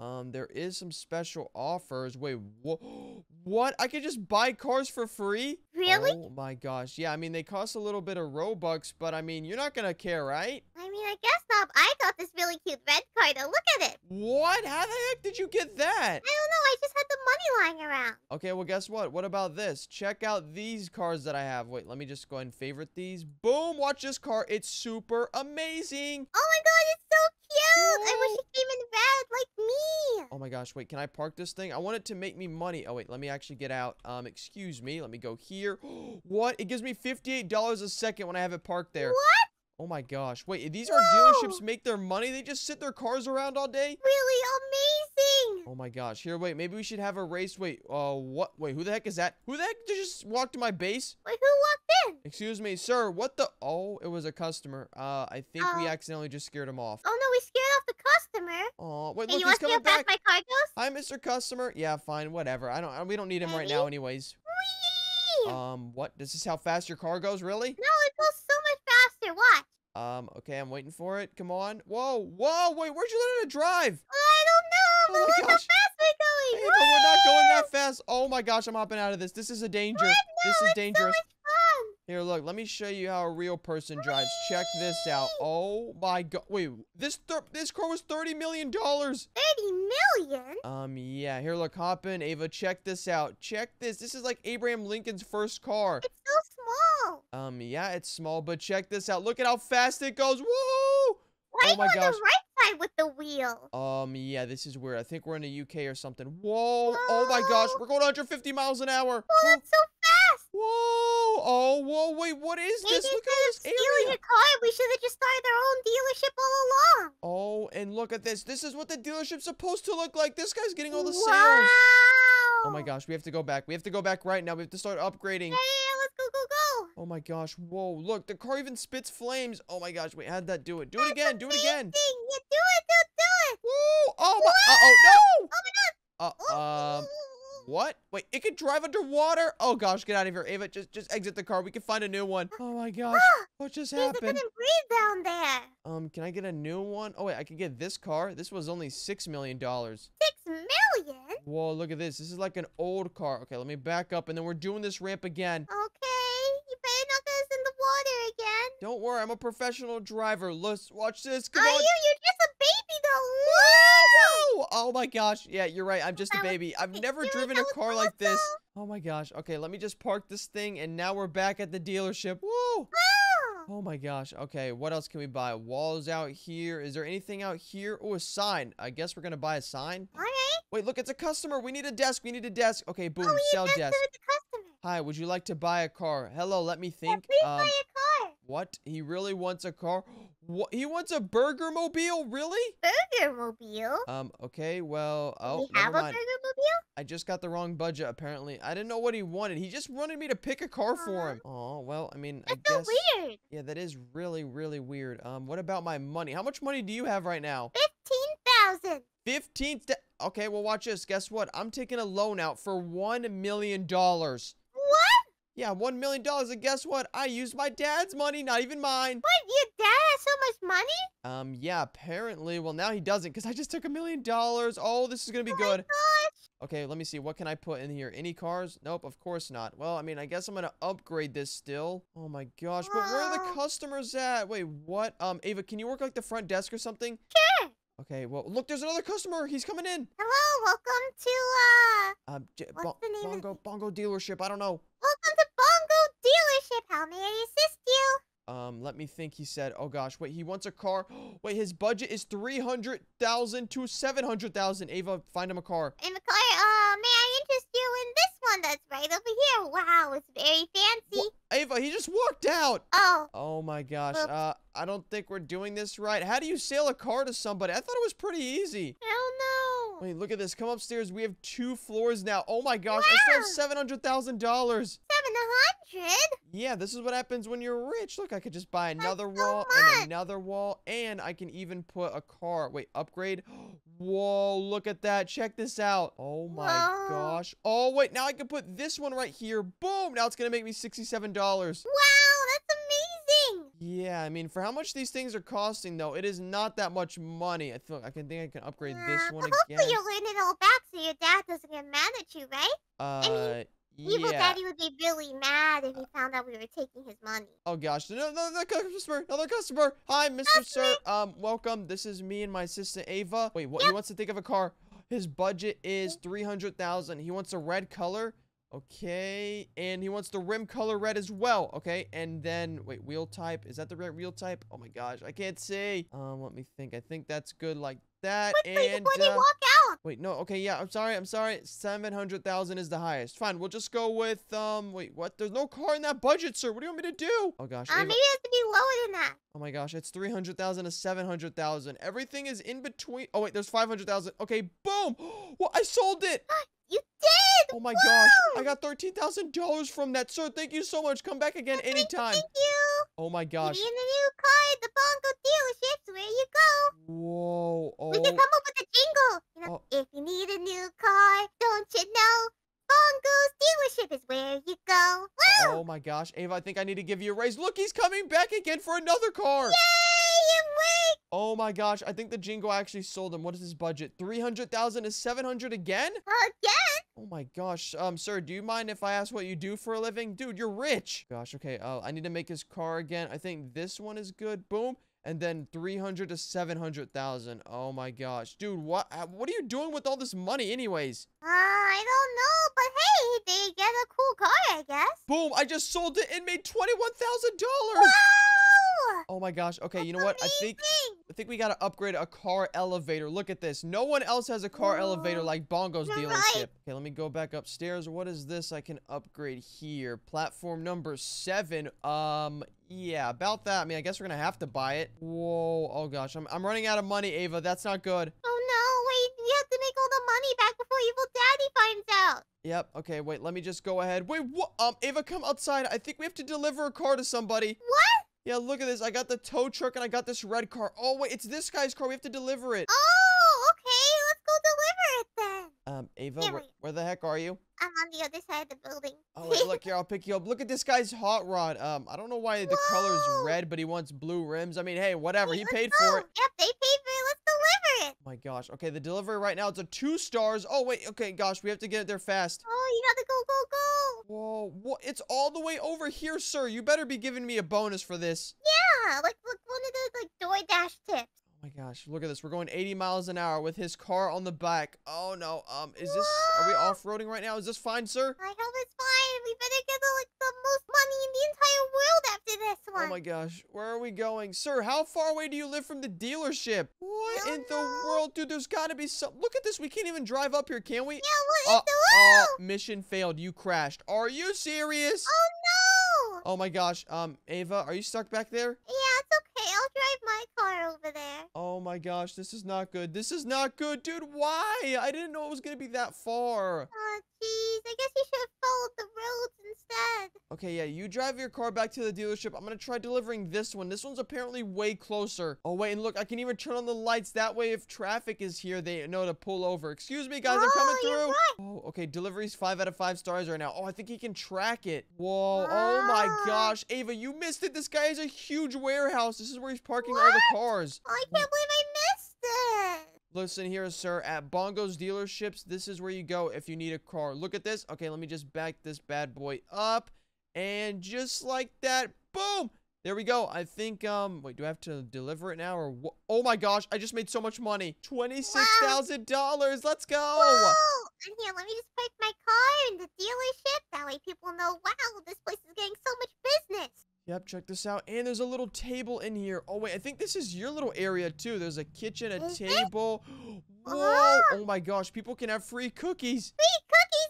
no. Um, there is some special offers. Wait, what? What? I could just buy cars for free? Really? Oh my gosh. Yeah, I mean, they cost a little bit of Robux, but I mean, you're not gonna care, right? I mean, I guess not. I got this really cute red car though. Look at it. What? How the heck did you get that? I don't know. I just had the money lying around. Okay, well, guess what? What about this? Check out these cars that I have. Wait, let me just go ahead and favorite these. Boom! Watch this car. It's super amazing. Oh my god, it's so cute. I wish it came in red like me. Oh my gosh, wait, can I park this thing? I want it to make me money. Oh, wait, let me actually get out. Um, excuse me. Let me go here. [gasps] what? It gives me $58 a second when I have it parked there. What? Oh my gosh. Wait, these are dealerships make their money? They just sit their cars around all day? Really amazing. Oh my gosh. Here, wait, maybe we should have a race. Wait, uh, what? Wait, who the heck is that? Who the heck just walked to my base? Wait, who? Excuse me, sir. What the? Oh, it was a customer. Uh, I think we Oh. accidentally just scared him off. Oh no, we scared off the customer. Oh, wait, Hey, look, you he's want to see how coming back. my car goes? Hi, Mr. Customer. Yeah, fine, whatever. I don't, we don't need him right now, anyways. Whee! Um, what? This is how fast your car goes, really? no, it goes so much faster. Watch. Um, okay, I'm waiting for it. Come on. Whoa, whoa, wait, where'd you learn how to drive? I don't know, Oh but my look how gosh. fast we're Hey, but we're not going that fast. Oh my gosh, I'm hopping out of this. This is a danger. What? This is dangerous. So. Here, look, let me show you how a real person drives. Check this out. Oh my god. Wait, this this car was 30 million dollars. Thirty million. Um, yeah. Here, look, hop in, Ava. Check this out. Check this. This is like Abraham Lincoln's first car. It's so small. Um, yeah, it's small, but check this out. Look at how fast it goes. Woohoo! Why Oh my on gosh. the right side with the wheel? Um, yeah, this is weird. I think we're in the UK or something. Whoa! Oh my gosh, we're going 150 miles an hour. Oh, that's so fast. Whoa! Oh, whoa! Wait, what is Maybe this? Look at this stealing area. your car, we should have just started our own dealership all along. Oh, and look at this. This is what the dealership's supposed to look like. This guy's getting all the wow. sales. Oh my gosh, we have to go back. We have to go back right now. We have to start upgrading. Yeah, yeah, yeah, let's go, go, go. Oh my gosh, whoa, look, the car even spits flames. Oh my gosh, wait, how'd that do it? Do it again, do it again. Amazing. Yeah, do it, do, do it. Woo! Oh my, uh-oh, no! Oh my god. Uh, um, What? Wait, it can drive underwater? Oh gosh, get out of here, Ava. Just just exit the car. We can find a new one. Oh my gosh. [gasps] What just happened? couldn't breathe down there. Um, can I get a new one? Oh wait, I can get this car. This was only six million dollars. Six million? Whoa, look at this. This is like an old car. Okay, let me back up and then we're doing this ramp again. Okay. You better not get us in the water again. Don't worry, I'm a professional driver. Let's watch this. Come Are on. you? You're Oh my gosh. Yeah, you're right. I'm just a baby. I've never driven a car like this. Oh my gosh. Okay, let me just park this thing and now we're back at the dealership. Woo! Oh my gosh. Okay, what else can we buy? Walls out here. Is there anything out here? Oh, a sign. I guess we're gonna buy a sign. All right. Wait, look, it's a customer. We need a desk. We need a desk. Okay, boom. Oh, Sell desk. served the customer. Hi, would you like to buy a car? Hello, let me Yeah, think. please Um, buy a car. what? He really wants a car? What? He wants a burger mobile? Really? Burger mobile. Um, okay, well, oh, we have a burger mobile? I just got the wrong budget, apparently. I didn't know what he wanted. He just wanted me to pick a car for him. Oh, well, I mean, That's I so guess. weird. Yeah, that is really, really weird. Um, what about my money? How much money do you have right now? Fifteen thousand. 15 th- Okay, well, watch this. Guess what? I'm taking a loan out for $1 million. What? Yeah, $1 million. And guess what? I used my dad's money, not even mine. What? Your dad so much money? Um, yeah, apparently. Well, now he doesn't because I just took a million dollars. Oh, this is going to be Oh my good. gosh. Okay, let me see. What can I put in here? Any cars? Nope, of course not. Well, I mean, I guess I'm gonna upgrade this still. Oh my gosh, but where are the customers at? Wait, what? Um, Ava, can you work like the front desk or something? Sure. Okay, well, look, there's another customer. He's coming in. Hello. Welcome to uh. Um, J- What's the name Bongo, Bongo dealership. I don't know. Welcome to Bongo dealership. How may I assist you? Um, let me think. He said, "Oh gosh, wait. He wants a car. [gasps] wait, his budget is three hundred thousand to seven hundred thousand. Ava, find him a car. In the car. Uh, may I interest you in this one that's right over here? Wow, it's very fancy. Ava, he just walked out. Oh, Oh my gosh. Oops. Uh, I don't think we're doing this right. How do you sell a car to somebody? I thought it was pretty easy. I don't know. Wait, look at this. Come upstairs. We have two floors now. Oh my gosh, I still have seven hundred thousand dollars. Seven hundred. Yeah, this is what happens when you're rich. Look, I could just buy another wall and another wall, and I can even put a car. Wait, upgrade. [gasps] Whoa, look at that. Check this out. Oh my Whoa. gosh. Oh wait, now I can put this one right here. Boom. Now it's gonna make me sixty-seven dollars. Wow, that's amazing. Yeah, I mean, for how much these things are costing, though, it is not that much money. I feel I can think I can upgrade this Uh, one but again. hopefully you'll earn it all back so your dad doesn't get mad at you, right? Uh, Evil yeah. daddy would be really mad if he found out we were taking his money. Oh gosh, no, no, another customer, another customer. Hi, Mr. Sir. Um, welcome. This is me and my assistant Ava. Wait, what? He wants to think of a car. His budget is three hundred thousand. He wants a red color. Okay, and he wants the rim color red as well. Okay, and then wait, wheel type. Is that the right wheel type? Oh my gosh, I can't see. Um, let me think. I think that's good like that. Quickly and before they uh, walk out. Wait, no, okay, yeah, I'm sorry, I'm sorry. 700,000 is the highest. Fine, we'll just go with, um, wait, what? There's no car in that budget, sir. What do you want me to do? Oh, gosh. Uh, Ava- maybe it has to be lower than that. Oh, my gosh, it's 300,000 to 700,000. Everything is in between. Oh, wait, there's 500,000. Okay, boom. [gasps] Well, I sold it. [gasps] You did. Oh, my gosh. I got $13,000 from that, sir. Thank you so much. Come back again Thank you, anytime. Thank you. Oh, my You gosh. need a new car at the Bongo dealerships. Where you go? Whoa. We can Oh, come up with a jingle. You know, oh. if you need a new car, don't you know? Bongo's dealership is where you go. Woo! oh, my gosh. Ava, I think I need to give you a raise. Look, he's coming back again for another car. Yay! Oh my gosh, I think the Jingo actually sold him. What is his budget? 300,000 to 700 again? Again? Oh my gosh. Um, sir, do you mind if I ask what you do for a living? Dude, you're rich. Gosh, okay. Uh, I need to make his car again. I think this one is good. Boom. And then 300 to 700,000. Oh my gosh. Dude, what uh, what are you doing with all this money anyways? Uh, I don't know, but hey, they get a cool car, I guess. Boom, I just sold it and made $21,000. Oh my gosh. Okay, you know That's what? I think. I think we gotta upgrade a car elevator. Look at this. No one else has a car elevator like Bongo's You're dealership. right. Okay, let me go back upstairs. What is this I can upgrade here? Platform number seven. Um, yeah, about that. I mean, I guess we're gonna have to buy it. Whoa. Oh gosh, I'm, I'm running out of money, Ava. That's not good. Oh no, wait, you have to make all the money back before Evil Daddy finds out. Yep. Okay, wait. Let me just go ahead. Wait, what? Um, Ava, come outside. I think we have to deliver a car to somebody. What? Yeah, look at this. I got the tow truck and I got this red car. Oh, wait, it's this guy's car. We have to deliver it. Oh, okay, let's go deliver it then. Um, Ava, Here where, where the heck are you? I'm on the other side of the building. Oh, wait, look [laughs] here, I'll pick you up. Look at this guy's hot rod. Um, I don't know why the color's Whoa. red, but he wants blue rims. I mean, hey, whatever. Wait, He paid go. for it. Yep, they paid for it. Let's deliver it. Oh my gosh. Okay, the delivery right now, it's a two stars. Oh, wait. Okay, gosh, we have to get it there fast. Oh, you gotta go, go, go. Whoa, what? It's all the way over here, sir. You better be giving me a bonus for this. Yeah, like look one of those, like DoorDash tips. Oh my gosh, look at this. We're going 80 miles an hour with his car on the back. Oh no. Um, is this are we [gasps] off-roading right now? Is this fine, sir? I hope it's fine. We better get the, like the most money in the entire world after this one. Oh my gosh, where are we going? Sir, how far away do you live from the dealership? What in the world? Dude, there's gotta be some. Look at this. We can't even drive up here, can we? Yeah, what Uh, uh, mission failed. You crashed. Are you serious? Oh no! Oh my gosh. Um, Ava, are you stuck back there? Yeah, okay. I'll drive my car over there. Oh my gosh, this is not good. This is not good, dude. Why? I didn't know it was gonna be that far. Oh jeez, I guess you should have followed the roads instead. Okay, yeah, you drive your car back to the dealership. I'm gonna try delivering this one. This one's apparently way closer. Oh, wait, and look, I can even turn on the lights. That way, if traffic is here, they know to pull over. Excuse me, guys, I'm oh, coming Oh, through. right. Oh, okay, delivery's five out of five stars right now. Oh, I think he can track it. Whoa, oh my gosh. Ava, you missed it. This guy has a huge warehouse. This is where he's parking all the cars. Oh, I can't believe I missed it. Listen here, sir. At Bongo's dealerships, this is where you go if you need a car. Look at this. Okay, let me just back this bad boy up. And just like that, boom! There we go. I think, um, wait, do I have to deliver it now or what? Oh my gosh, I just made so much money. $26,000. Let's go. Whoa! And here, let me just park my car in the dealership. That way people know, wow, this place is getting so much business. Yep, check this out. And there's a little table in here. Oh, wait, I think this is your little area, too. There's a kitchen, a table. [gasps] Whoa. [gasps] Oh my gosh, people can have free cookies. Free cookies,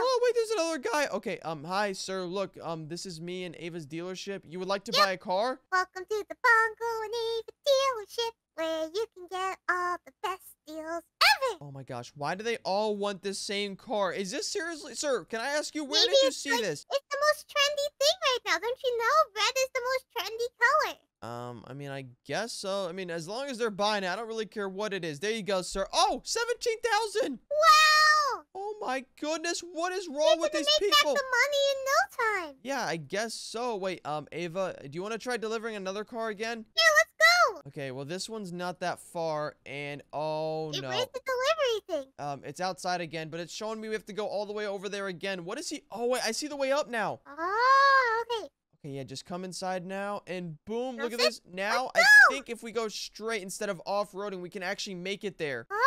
Oh wait, there's another guy. Okay, um, hi sir. Look, um, this is me and Ava's dealership. You would like to Yep. buy a car? Welcome to the Bongo and Ava dealership, where you can get all the best deals ever. Oh my gosh, why do they all want the same car? Is this seriously, sir? Can I ask you where Maybe did you see like- this? It's the most trendy thing right now, don't you know? Red is the most trendy color. Um, I mean, I guess so. I mean, as long as they're buying it, I don't really care what it is. There you go, sir. Oh, 17,000. Wow! Oh my goodness, what is wrong You're with gonna these make people? back the money in no time. Yeah, I guess so. Wait, um, Ava, do you want to try delivering another car again? Yeah, let's go. Okay, well, this one's not that far, and oh Hey, no. Where's the delivery thing? Um, it's outside again, but it's showing me we have to go all the way over there again. What is he? Oh, wait, I see the way up now. Oh, okay. Okay, yeah, just come inside now, and boom, look at this. Now, I think if we go straight instead of off-roading, we can actually make it there. Oh.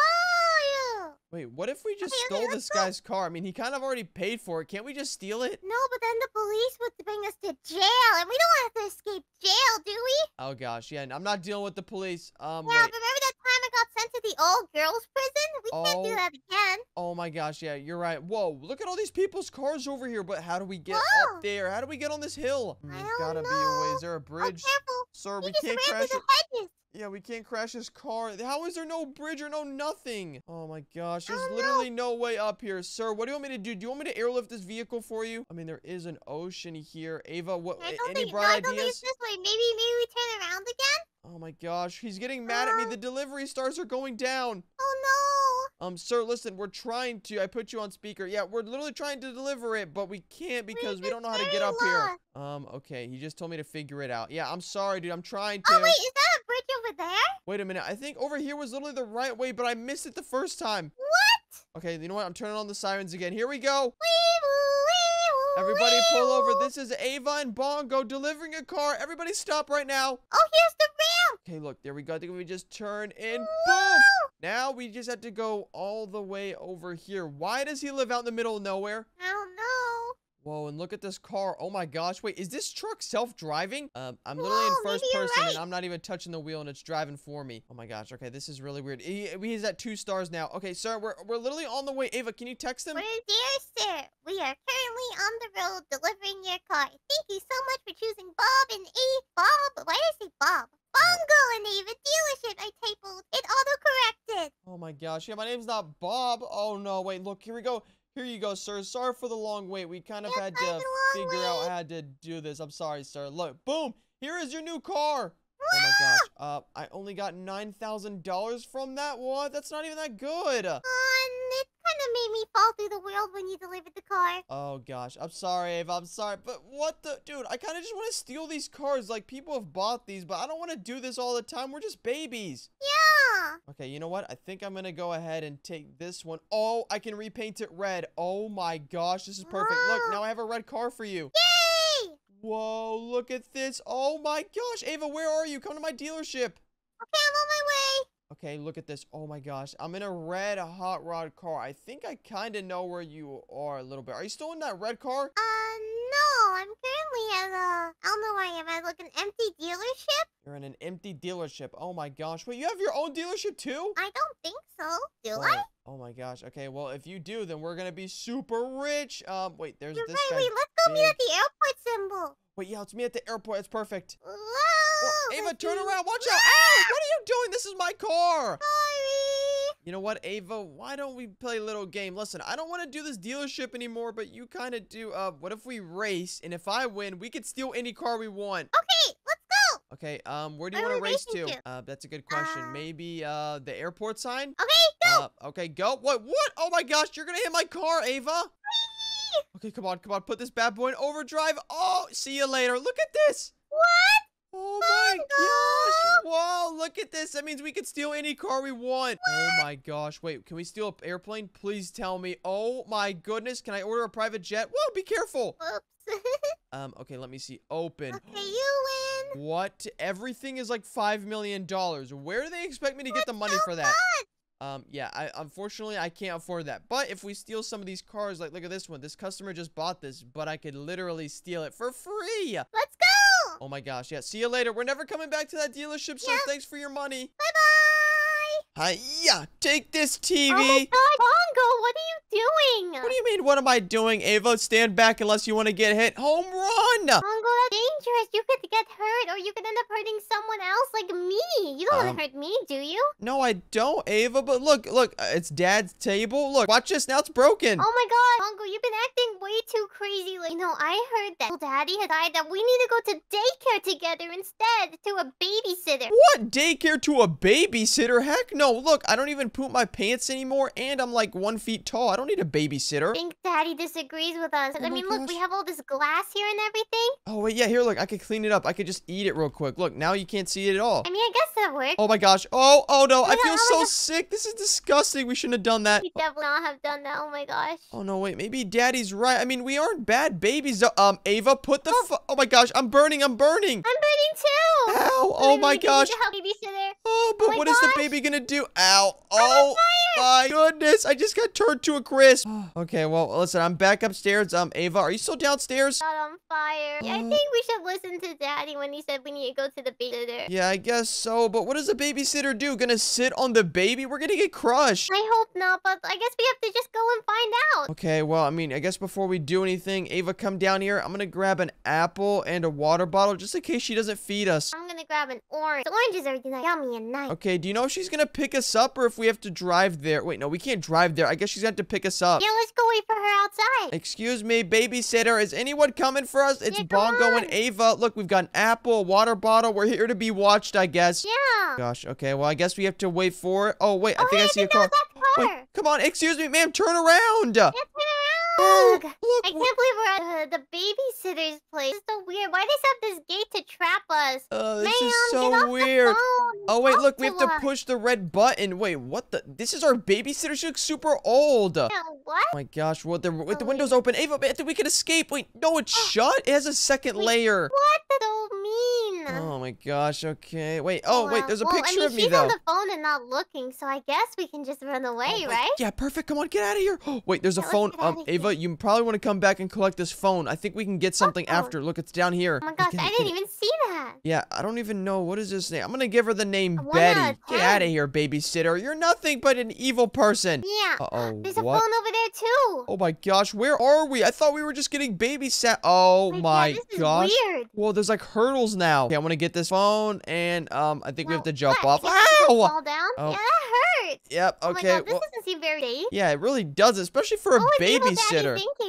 Wait, what if we just Okay, okay, stole let's this go. guy's car? I mean, he kind of already paid for it. Can't we just steal it? No, but then the police would bring us to jail, and we don't have to escape jail, do we? Oh, gosh, yeah, I'm not dealing with the police. Um, Yeah, wait. remember that time I got sent to the old girls' prison? We can't do Oh. that again. Oh my gosh, yeah, you're right. Whoa, look at all these people's cars over here, but how do we get Whoa. up there? How do we get on this hill? I There's don't gotta be a way. Is there a Oh, bridge? careful. Sir, We we can't crash through it. the hedges. Yeah, we can't crash his car. How is there no bridge or no nothing? Oh my gosh, there's Oh, literally no way up here. Sir, what do you want me to do? Do you want me to airlift this vehicle for you? I mean, there is an ocean here. Ava, what I a- don't any think, no, I don't think it's this way. Maybe, maybe we turn around again? Oh my gosh, he's getting mad at me. The delivery stars are going down. Oh, no. Um, sir, listen, we're trying to. I put you on speaker. Yeah, we're literally trying to deliver it, but we can't because we just don't know how to get up here. Um, okay, he just told me to figure it out. Yeah, I'm sorry, dude. I'm trying to. Oh, wait, is that a bridge over there? Wait a minute. I think over here was literally the right way, but I missed it the first time. What? Okay, you know what? I'm turning on the sirens again. Here we go. Wee-woo, Everybody pull over. This is Ava and Bongo delivering a car. Everybody stop right now. Oh, here's the ramp. Okay, look, there we go. I think we just turn and boom. Now we just have to go all the way over here. Why does he live out in the middle of nowhere? I don't know. Whoa, and look at this car. Oh my gosh. Wait, is this truck self-driving? Um, I'm literally in first person right. and I'm not even touching the wheel and it's driving for me. Oh my gosh. Okay, this is really weird. He, he's at two stars now. Okay, sir, we're, we're literally on the way. Ava, can you text him? We're dear sir, we are currently on the road delivering your car. Thank you so much for choosing Bob and A. Bob? Why did I say Bob? Bongo and Ava dealership. I typoed. It auto-corrected. Oh my gosh. Yeah, my name's not Bob. Oh no, wait, look, here we go. Here you go, sir. Sorry for the long wait. We kind of had to for the long figure out how to do this. I'm sorry, sir. Look, boom. Here is your new car. Oh my gosh. Uh, I only got $9,000 from that. What? That's not even that good. And it kind of made through the world when you delivered the car. Oh gosh, I'm sorry, Ava. I'm sorry, but what the dude? I kind of just want to steal these cars. Like people have bought these, but I don't want to do this all the time. We're just babies. Yeah. Okay, you know what? I think I'm gonna go ahead and take this one. Oh, I can repaint it red. Oh my gosh, this is perfect. Look, now I have a red car for you. Yay! Whoa, look at this. Oh my gosh, Ava, where are you? Come to my dealership. Okay, I'm on my way. Okay, look at this. Oh my gosh. I'm in a red hot rod car. I think I kind of know where you are a little bit. Are you still in that red car? Uh, no, I'm currently at a, I don't know where I am, at like an empty dealership. You're in an empty dealership. Oh my gosh. Wait, you have your own dealership too? I don't think so. Do. I? Oh my gosh. Okay, well, if you do, then we're gonna be super rich. Um, wait, there's Wait, this wait, guy. wait, let's go meet at the airport symbol. Wait, yeah, it's me at the airport. It's perfect. Whoa! Oh, Ava, turn around. Watch out. Ow! What are you doing? This is my car. Sorry. You know what, Ava? Why don't we play a little game? Listen, I don't want to do this dealership anymore, but you kind of do. Uh, what if we race? And if I win, we could steal any car we want. Okay, let's go. Okay, um, where do you want to race to? to? Uh, that's a good question. Uh, Maybe, uh, the airport sign? Okay, go. Uh, okay, go. What? What? Oh my gosh, you're gonna hit my car, Ava. Okay, come on, come on. Put this bad boy in overdrive. Oh, see you later. Look at this. what? Oh my gosh. Whoa, look at this. That means we can steal any car we want. Oh my gosh. Wait, can we steal an airplane? Please tell me. Oh my goodness. Can I order a private jet? Whoa, be careful. Oops. [laughs] Um, okay, let me see. Open. okay, you win. What? Everything is like $5 million. Where do they expect me to get the money for that? Um, yeah, I unfortunately I can't afford that. But if we steal some of these cars, like look at this one. This customer just bought this, but I could literally steal it for free. Let's go. Oh my gosh, yeah. See you later. We're never coming back to that dealership, so Yep. thanks for your money. Bye bye. Hiya! Take this TV. Oh my god, Bongo, what are you doing? What do you mean, what am I doing, Ava? Stand back unless you want to get hit. Home run! Dangerous. You could get hurt, or you could end up hurting someone else like me. You don't Um, want to hurt me, do you? No, I don't, Ava, but look, look, uh, it's Dad's table. Look, watch this, now it's broken. Oh my god, Bongo, you've been acting way too crazy. Like, you know, I heard that Daddy had decided that we need to go to daycare together instead to a babysitter. What? Daycare to a babysitter? Heck no. Look, I don't even poop my pants anymore, and I'm like one feet tall. I don't need a babysitter. I think Daddy disagrees with us. Oh I mean, look, we have all this glass here and everything. Oh, wait, yeah, here, look, I could clean it up. I could just eat it real quick. Look, now you can't see it at all. I mean, I guess that works. Oh my gosh. Oh, oh no, I feel oh so sick. This is disgusting. We shouldn't have done that. We definitely not have done that. Oh my gosh. Oh no, wait, maybe daddy's right. I mean, we aren't bad babies. Um, Ava, put the fu- Oh my gosh, I'm burning, I'm burning. I'm burning too. Ow, oh my Literally, we need gosh. to help babysitter. Oh, but my what is the baby gonna do? Ow. Oh my goodness, I just got turned to a crisp. [sighs] okay, well, listen, I'm back upstairs. Um, Ava, are you still downstairs? Got on fire. Yeah, I Uh. think we should listen to Daddy when he said we need to go to the babysitter. Yeah, I guess so, but what does a babysitter do? Gonna sit on the baby? We're gonna get crushed. I hope not, but I guess we have to just go and find out. Okay, well, I mean, I guess before we do anything, Ava, come down here. I'm gonna grab an apple and a water bottle just in case she doesn't feed us. I'm gonna grab an orange. Oranges are know, yummy and nice. Okay, do you know if she's gonna pick us up or if we have to drive there? Wait, no, we can't drive there. I guess she's gonna have to pick us up. Yeah, let's go wait for her outside. Excuse me, babysitter. Is anyone coming for us? It's Yeah, Bongo and on. Look, we've got an apple, a water bottle. We're here to be watched, I guess. Yeah. Gosh, okay, well, I guess we have to wait for it. Oh, wait, I oh, think hey, I see a car. car. Wait, come on, excuse me, ma'am, turn around. Yeah, turn Oh, [laughs] I can't believe we're at uh, the babysitter's place. It's so weird. Why do they have this gate to trap us? uh, this Ma'am, is so weird. Oh wait, Talk look, we have to push the red button. Wait, what the? This is our babysitter. She looks super old. Oh Yeah, what? my gosh, well, the, with the Oh, windows open, Ava, I think we can escape. Wait, no, it's shut. It has a second Wait, layer. What? That's so mean. Oh my gosh, okay. Wait, oh wait, there's a well, picture I mean, of me she's though. on the phone and not looking, so I guess we can just run away, Oh, right? Yeah, perfect. Come on, get out of here. [gasps] wait, there's a Yeah, let's phone. get Um, outta Ava, you probably want to come back and collect this phone. I think we can get something phone? after. Look, it's down here. Oh my gosh, I didn't even see that. Yeah, I don't even know. What is this name? I'm gonna give her the name one Betty. Get out of here, babysitter. You're nothing but an evil person. Yeah. Uh-oh, [gasps] There's a phone over there too. Oh my gosh, where are we? I thought we were just getting babysat. Oh yeah, my this is gosh. weird. Whoa, there's like hurdles now. Okay, I want to get this phone, and um, I think we have to jump what? off. Ow! Fall down? Oh. Yeah, that hurts. Yep. Oh my Okay. god, this well, doesn't seem very safe. yeah, it really does, especially for a Oh, it's evil daddy babysitter.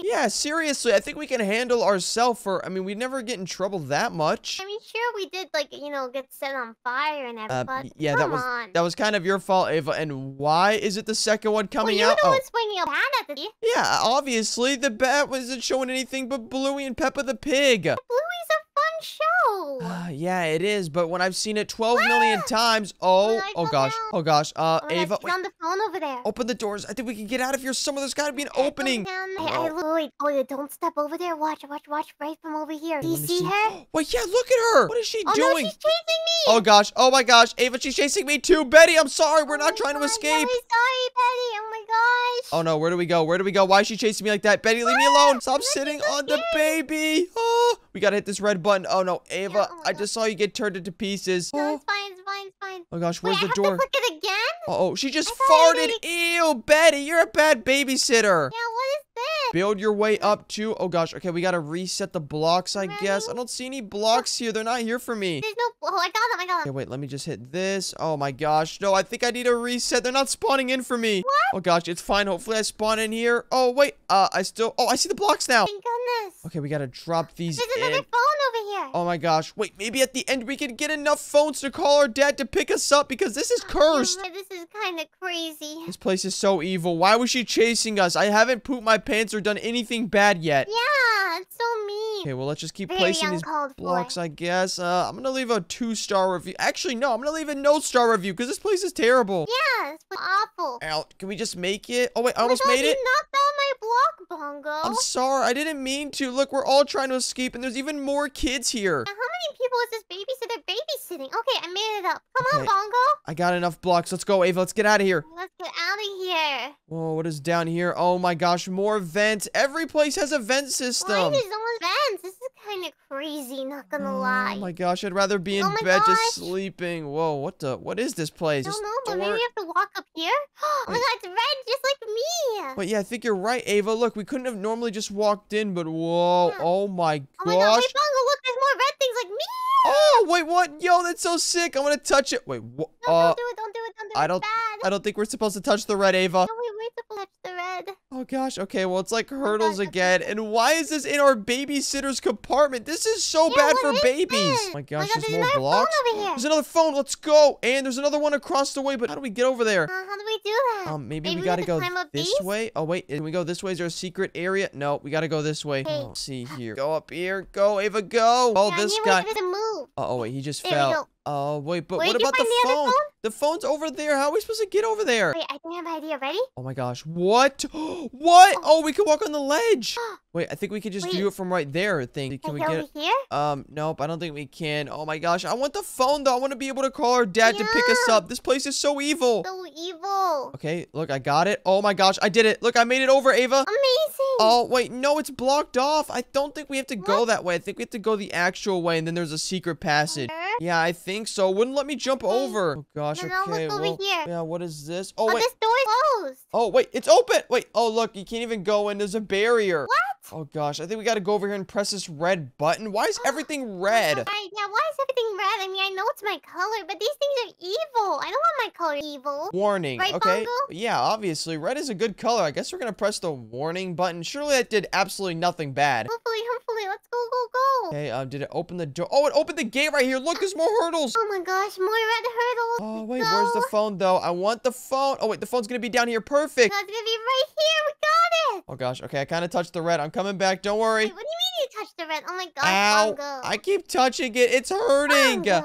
Yeah, seriously, I think we can handle ourselves for. I mean, we never get in trouble that much. I mean, sure, we did, like, you know, get set on fire and everything, Uh, but yeah, come that was on. that was kind of your fault, Ava. And why is it the second one well, coming you out? Oh, one swinging a bat at the yeah, obviously the bat wasn't showing anything but Bluey and Peppa the Pig. Bluey's a show. Ah, yeah, it is, but when I've seen it 12 million times, oh, oh gosh, oh gosh, uh, oh Ava, God, on the phone over there. open the doors. I think we can get out of here. Somewhere there's got to be an opening. down Oh, there. Hey, no. look, wait, oh, yeah, don't step over there. Watch, watch, watch right from over here. Do you me see her? [gasps] Wait, yeah, look at her. What is she Oh, no, doing? she's chasing me. Oh gosh, oh my gosh, Ava, she's chasing me too. Betty, I'm sorry, we're Oh not trying to God, escape. Really sorry, Betty. Oh my gosh. Oh no, where do we go? Where do we go? Why is she chasing me like that? Betty, leave me alone. Stop sitting so on the baby. Oh, we gotta hit this red button. Oh no, Ava, oh I God. just saw you get turned into pieces. No, Oh, it's fine, it's fine, it's fine. oh gosh, Wait, where's I the door? click it again? Oh, she just farted. Ew, Betty, you're a bad babysitter. Yeah, what is this? Build your way up to. Oh gosh, okay, we gotta reset the blocks, I guess. I don't see any blocks here. They're not here for me. There's no. Oh, I got them, I got Okay, wait, let me just hit this. Oh my gosh. No, I think I need a reset. They're not spawning in for me. What? Oh gosh, it's fine. Hopefully I spawn in here. Oh, wait. Uh, I still. Oh, I see the blocks now. Thank goodness. Okay, we gotta drop these There's in. another phone over here. Oh my gosh. Wait, maybe at the end we can get enough phones to call our dad to pick us up because this is cursed. Yeah, This is kind of crazy. This place is so evil. Why was she chasing us? I haven't pooped my pants or done anything bad yet. Yeah, it's so mean. Okay, well, let's just keep Very placing these uncalled for. blocks, I guess. Uh, I'm gonna leave a two-star review. Actually, no, I'm gonna leave a no-star review because this place is terrible. Yeah, it's awful. Ow, can we just make it? Oh, wait, I Oh almost God, made it. knocked down my block, Bongo. I'm sorry, I didn't mean to. Look, we're all trying to escape, and there's even more kids here. How many people is this babysitter babysitting? Okay, I made it up. Come Okay. on, Bongo. I got enough blocks. Let's go, Ava. Let's get out of here. Let's get out of here. Whoa, what is down here? Oh my gosh, more vents. Every place has a vent system. Why is someone's vents? This is kind of crazy, not gonna oh lie. Oh my gosh, I'd rather be in Oh bed just gosh. sleeping. Whoa, what the? What is this place? I don't know, but maybe you have to walk up here. [gasps] Oh my god, it's red just like me. But yeah, I think you're right, Ava. Look, we couldn't have normally just walked in, but whoa, Yeah. oh my gosh. Oh my god, wait, Bongo, look, there's more red things like me. Oh, wait, what? Yo, that's so sick. I'm gonna touch it. Wait, what? No, Uh, don't do it, don't do it, don't do it. I don't- Bad. I don't think we're supposed to touch the red, Ava. No, wait, touch the red. Oh gosh, okay, well, it's like hurdles again. And why is this in our babysitter's compartment? This is so Yeah, bad for babies. this? Oh my Oh gosh, God, there's there's more another phone blocks. over here. There's another phone. Let's go. And there's another one across the way, but how do we get over there? Uh, how do we do that? Um, maybe, Maybe we gotta go this these? way. Oh wait, can we go this way? Is there a secret area? No, we gotta go this way. Oh, let's see here. Go up here. Go, Ava, go. Oh, yeah, this guy. Wait, there's a move. Oh, oh, wait, he just There fell. Oh wait, but what about the phone? phone? The phone's over there. How are we supposed to get over there? Wait, I think I have an idea. Ready? Oh my gosh, what? [gasps] what? Oh. oh, we can walk on the ledge. [gasps] [gasps] Oh, Wait, I think we could just do it from right there. I think. Can we get? here? Um, nope, I don't think we can. Oh my gosh, I want the phone though. I want to be able to call our dad to pick us up. This place is so evil. So evil. Okay, look, I got it. Oh my gosh, I did it. Look, I made it over, Ava. Amazing. Oh, wait, no, it's blocked off. I don't think we have to go that way. I think we have to go the actual way, and then there's a secret passage. Yeah, I think so. Wouldn't let me jump Okay. over. Oh gosh, look okay. over Well, here. yeah, what is this? Oh, Oh, wait. this door is closed. Oh, wait, it's open. Wait, oh, look, you can't even go in. There's a barrier. What? Oh gosh, I think we got to go over here and press this red button. Why is everything red? Right, yeah, why is everything red? I mean, I know it's my color, but these things are evil. I don't want my color evil. Warning, Right, okay? Bongo? Yeah, obviously, red is a good color. I guess we're gonna press the warning button. Surely that did absolutely nothing bad. Hopefully, hopefully, let's go, go, go. Okay, um, did it open the door? Oh, it opened the gate right here. Look, there's more hurdles. Oh my gosh, more red hurdles. Oh, wait, where's the phone, though? I want the phone. Oh, wait, the phone's gonna be down here. Perfect. No, it's gonna be right here. We got it. [gasps] Oh, gosh. Okay, I kind of touched the red. I'm coming back. Don't worry. Wait, what do you mean you touched the red? Oh my gosh, Ow. Bongo. I keep touching it. It's hurting. Bongo.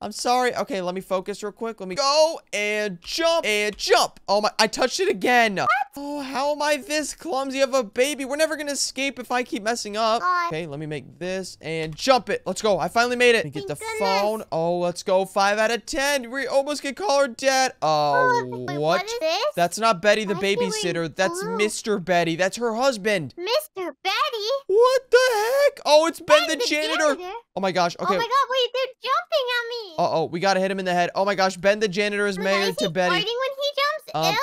I'm sorry. Okay, let me focus real quick. Let me go and jump and jump. Oh my, I touched it again. What? Oh, how am I this clumsy of a baby? We're never gonna escape if I keep messing up. God. Okay, let me make this and jump it. Let's go. I finally made it. Let me get the goodness. phone. Oh, let's go. Five out of ten. We almost can call her dad. Oh, wait, what? what is this? That's not Betty the Why is he wearing babysitter. That's blue? Mr. Betty. That's her husband. Mr. Betty. What the heck? Oh, it's Ben Ben, the janitor. Oh my gosh. Okay. Oh my god, wait, they're jumping at me. Uh oh, we gotta hit him in the head. Oh my gosh, Ben the janitor is Oh my God, married is to Betty. when he jumps? Um,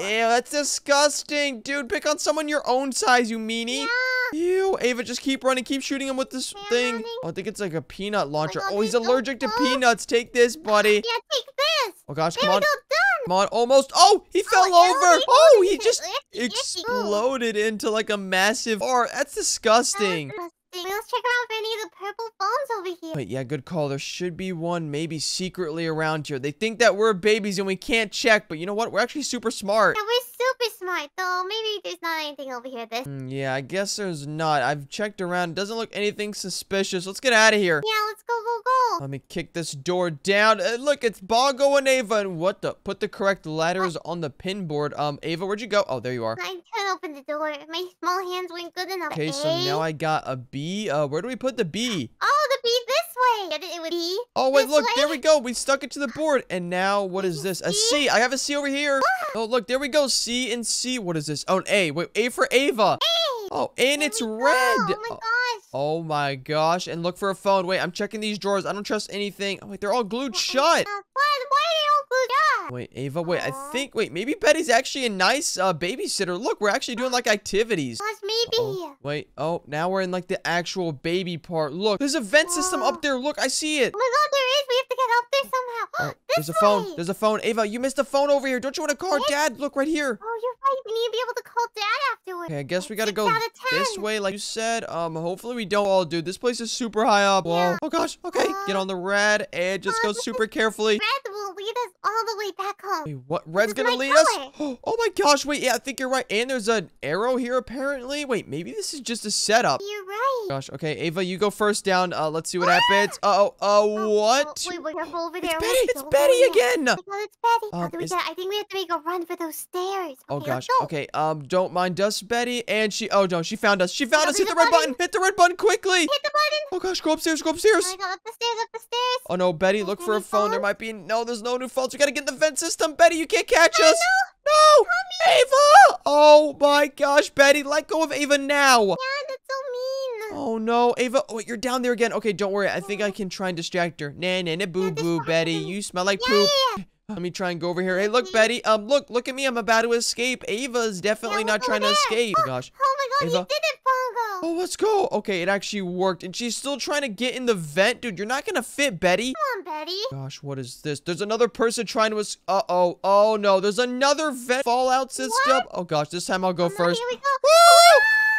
Ew. Ew, that's disgusting. Dude, pick on someone your own size, you meanie. Yeah. Ew, Ava, just keep running. Keep shooting him with this Yeah, thing. running. Oh, I think it's like a peanut launcher. God, Oh, he's so allergic to peanuts. Take this, [gasps] buddy. Yeah, take this. Oh, gosh, come on. Come on, almost. Oh, he fell ew, over. he Oh, he just exploded into like a massive bar. That's disgusting. Disgusting. Let's check around for any of the purple phones over here. Wait, yeah, good call. There should be one maybe secretly around here. They think that we're babies and we can't check, but you know what? We're actually super smart. Yeah, we're super smart, though. Maybe there's not anything over here. This. Mm, yeah, I guess there's not. I've checked around. It doesn't look anything suspicious. Let's get out of here. Yeah, let's go, go, go. Let me kick this door down. Uh, look, it's Bongo and Ava. And what the? Put the correct letters on the pin board. Um, Ava, where'd you go? Oh, there you are. I couldn't open the door. My small hands weren't good enough. Okay, so now I got a B. Uh, where do we put the B? Oh, the B this way. Get it? It would be. Oh, wait, look, way? there we go. We stuck it to the board. And now, what is this? A C. I have a C over here. Oh, look, there we go. C and C. What is this? Oh, an A. Wait, A for Ava. Hey. Oh, and it's red. Oh my Oh, gosh. Oh my gosh. And look for a phone. Wait, I'm checking these drawers. I don't trust anything. Oh, wait, they're all glued Uh, shut. Why? Why are glued up? Wait, Ava, wait, I think, wait, maybe Betty's actually a nice uh, babysitter. Look, we're actually doing like activities. Gosh, maybe. Oh, wait, oh, now we're in like the actual baby part. Look, there's a vent system up there. Look, I see it. Oh my god, there is. We have to get up there somehow. Oh, [gasps] there's a phone. There's a phone. Ava, you missed a phone over here. Don't you want to call What? Dad? Look right here. Oh, you're right. We need to be able to call Dad. Okay, I guess we gotta go this way, like you said. Um, hopefully we don't all, dude. This place is super high up. Whoa. Yeah. Oh gosh. Okay, get Uh, on the red and just uh, go super carefully. Red will lead us all the way back home. Wait, what? Red's gonna lead color. us? [gasps] Oh my gosh, wait, yeah, I think you're right. And there's an arrow here apparently. Wait, maybe this is just a setup. You're right. Gosh, okay, Ava, you go first down. Uh, let's see what happens. Uh-oh, uh, Oh, what? Oh, wait, we're careful over there. It's Oh Betty, it's Betty oh, again. Oh God, it's Betty. Um, we is- get? I think we have to make a run for those stairs. Oh gosh, go. okay, um, don't mind us, Betty. And she, oh no, she found us. She found Oh, us. Hit there's the red button. button. Hit the red button quickly. Hit the button. Oh gosh, go upstairs, go Oh upstairs. God, up the stairs, up the stairs. Oh no, Betty, look for a any phone. There might be, no, there's no new phones. We gotta get in the vent system. Betty, you can't catch us. No, Ava. Oh my gosh, Betty, let go of Ava now. Yeah, that's so mean. Oh no, Ava. Oh, wait, you're down there again. Okay, don't worry. I think I oh. can try and distract her. Nah, nah, nah, boo this boo. Betty. You smell like Yeah, poop. yeah, Let me try and go over here. Hey, look. Betty. Um, look, look at me. I'm about to escape. Ava's definitely Yeah, not trying to escape. Oh, gosh. Oh my God, Ava. you did it, Bongo. Oh, let's go. Okay, it actually worked. And she's still trying to get in the vent. Dude, you're not gonna fit, Betty. Come on, Betty. Gosh, what is this? There's another person trying to Uh-oh. Oh, no. There's another vent fallout system. Oh, gosh. This time I'll go Oh, no, first. Here we go.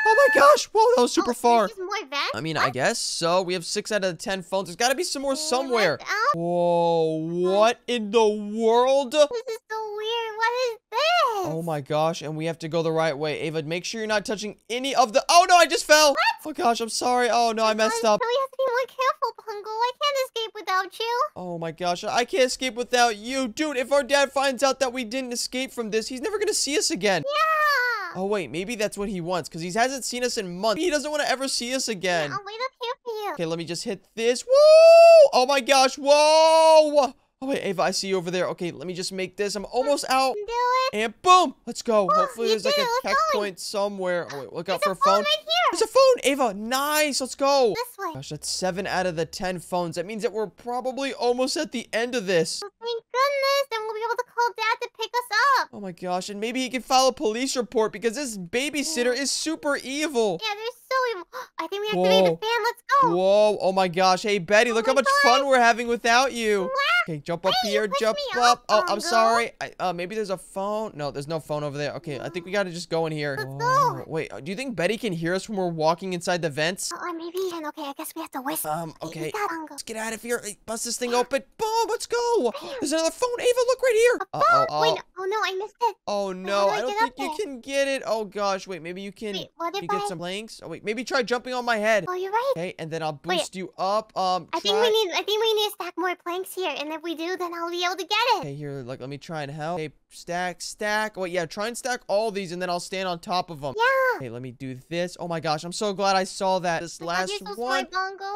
Woo! Oh, my gosh. Whoa, that was super oh, far. There's more vents. I mean, I guess so. We have six out of the ten phones. There's got to be some more somewhere. let's. Whoa, what in the world? This is so weird. What is this? Oh my gosh, and we have to go the right way. Ava, make sure you're not touching any of the- Oh no, I just fell! What? Oh gosh, I'm sorry. Oh no, oh I messed I up. really have to be more careful, Bongo. I can't escape without you. Oh my gosh, I can't escape without you. Dude, if our dad finds out that we didn't escape from this, he's never gonna see us again. Yeah. Oh wait, maybe that's what he wants, because he hasn't seen us in months. He doesn't want to ever see us again. I'll wait up here for you. Okay, let me just hit this. Whoa! Oh my gosh, whoa! Oh wait, Ava, I see you over there. Okay, let me just make this. I'm almost out. Do it. And boom! Let's go. Oh, Hopefully there's like a checkpoint somewhere. Oh wait, look out There's for a phone phone. right here. There's a phone, Ava. Nice. Let's go. This way. Gosh, that's seven out of the ten phones. That means that we're probably almost at the end of this. Oh, thank goodness. Then we'll be able to call Dad to pick us up. Oh my gosh, and maybe he can file a police report because this babysitter is super evil. Yeah, they're so evil. [gasps] I think we activated Whoa. the fan. Let's go. Whoa, oh my gosh. Hey, Betty, oh look how much fun we're having without you. Okay, jump up Hey, here, jump up. Oh, I'm Bongo. sorry. I, uh, maybe there's a phone. No, there's no phone over there. Okay, I think we gotta just go in here. Go. Wait, uh, do you think Betty can hear us when we're walking inside the vents? Oh, maybe. And okay, I guess we have to whisper. Um, okay. Bongo. Let's get out of here. Bust this thing [gasps] open. Boom, let's go. There's another phone. Ava, look right here. Oh, Uh-oh. Oh, wait. Oh, no, I missed it. oh no, I I don't think you there? can get it. Oh gosh, wait, maybe you can, Wait, what you if get I... some planks. Oh wait, maybe try jumping on my head. Oh, you're right. Okay, and then I'll Wait. boost you up. Um, I think we need. I think we need to stack more planks here, and if we do, then I'll be able to get it. Okay, here, like, let me try and help. Okay, stack, stack. Oh, wait, yeah, try and stack all these, and then I'll stand on top of them. Yeah. Okay, let me do this. Oh my gosh, I'm so glad I saw that. This Oh God, last one.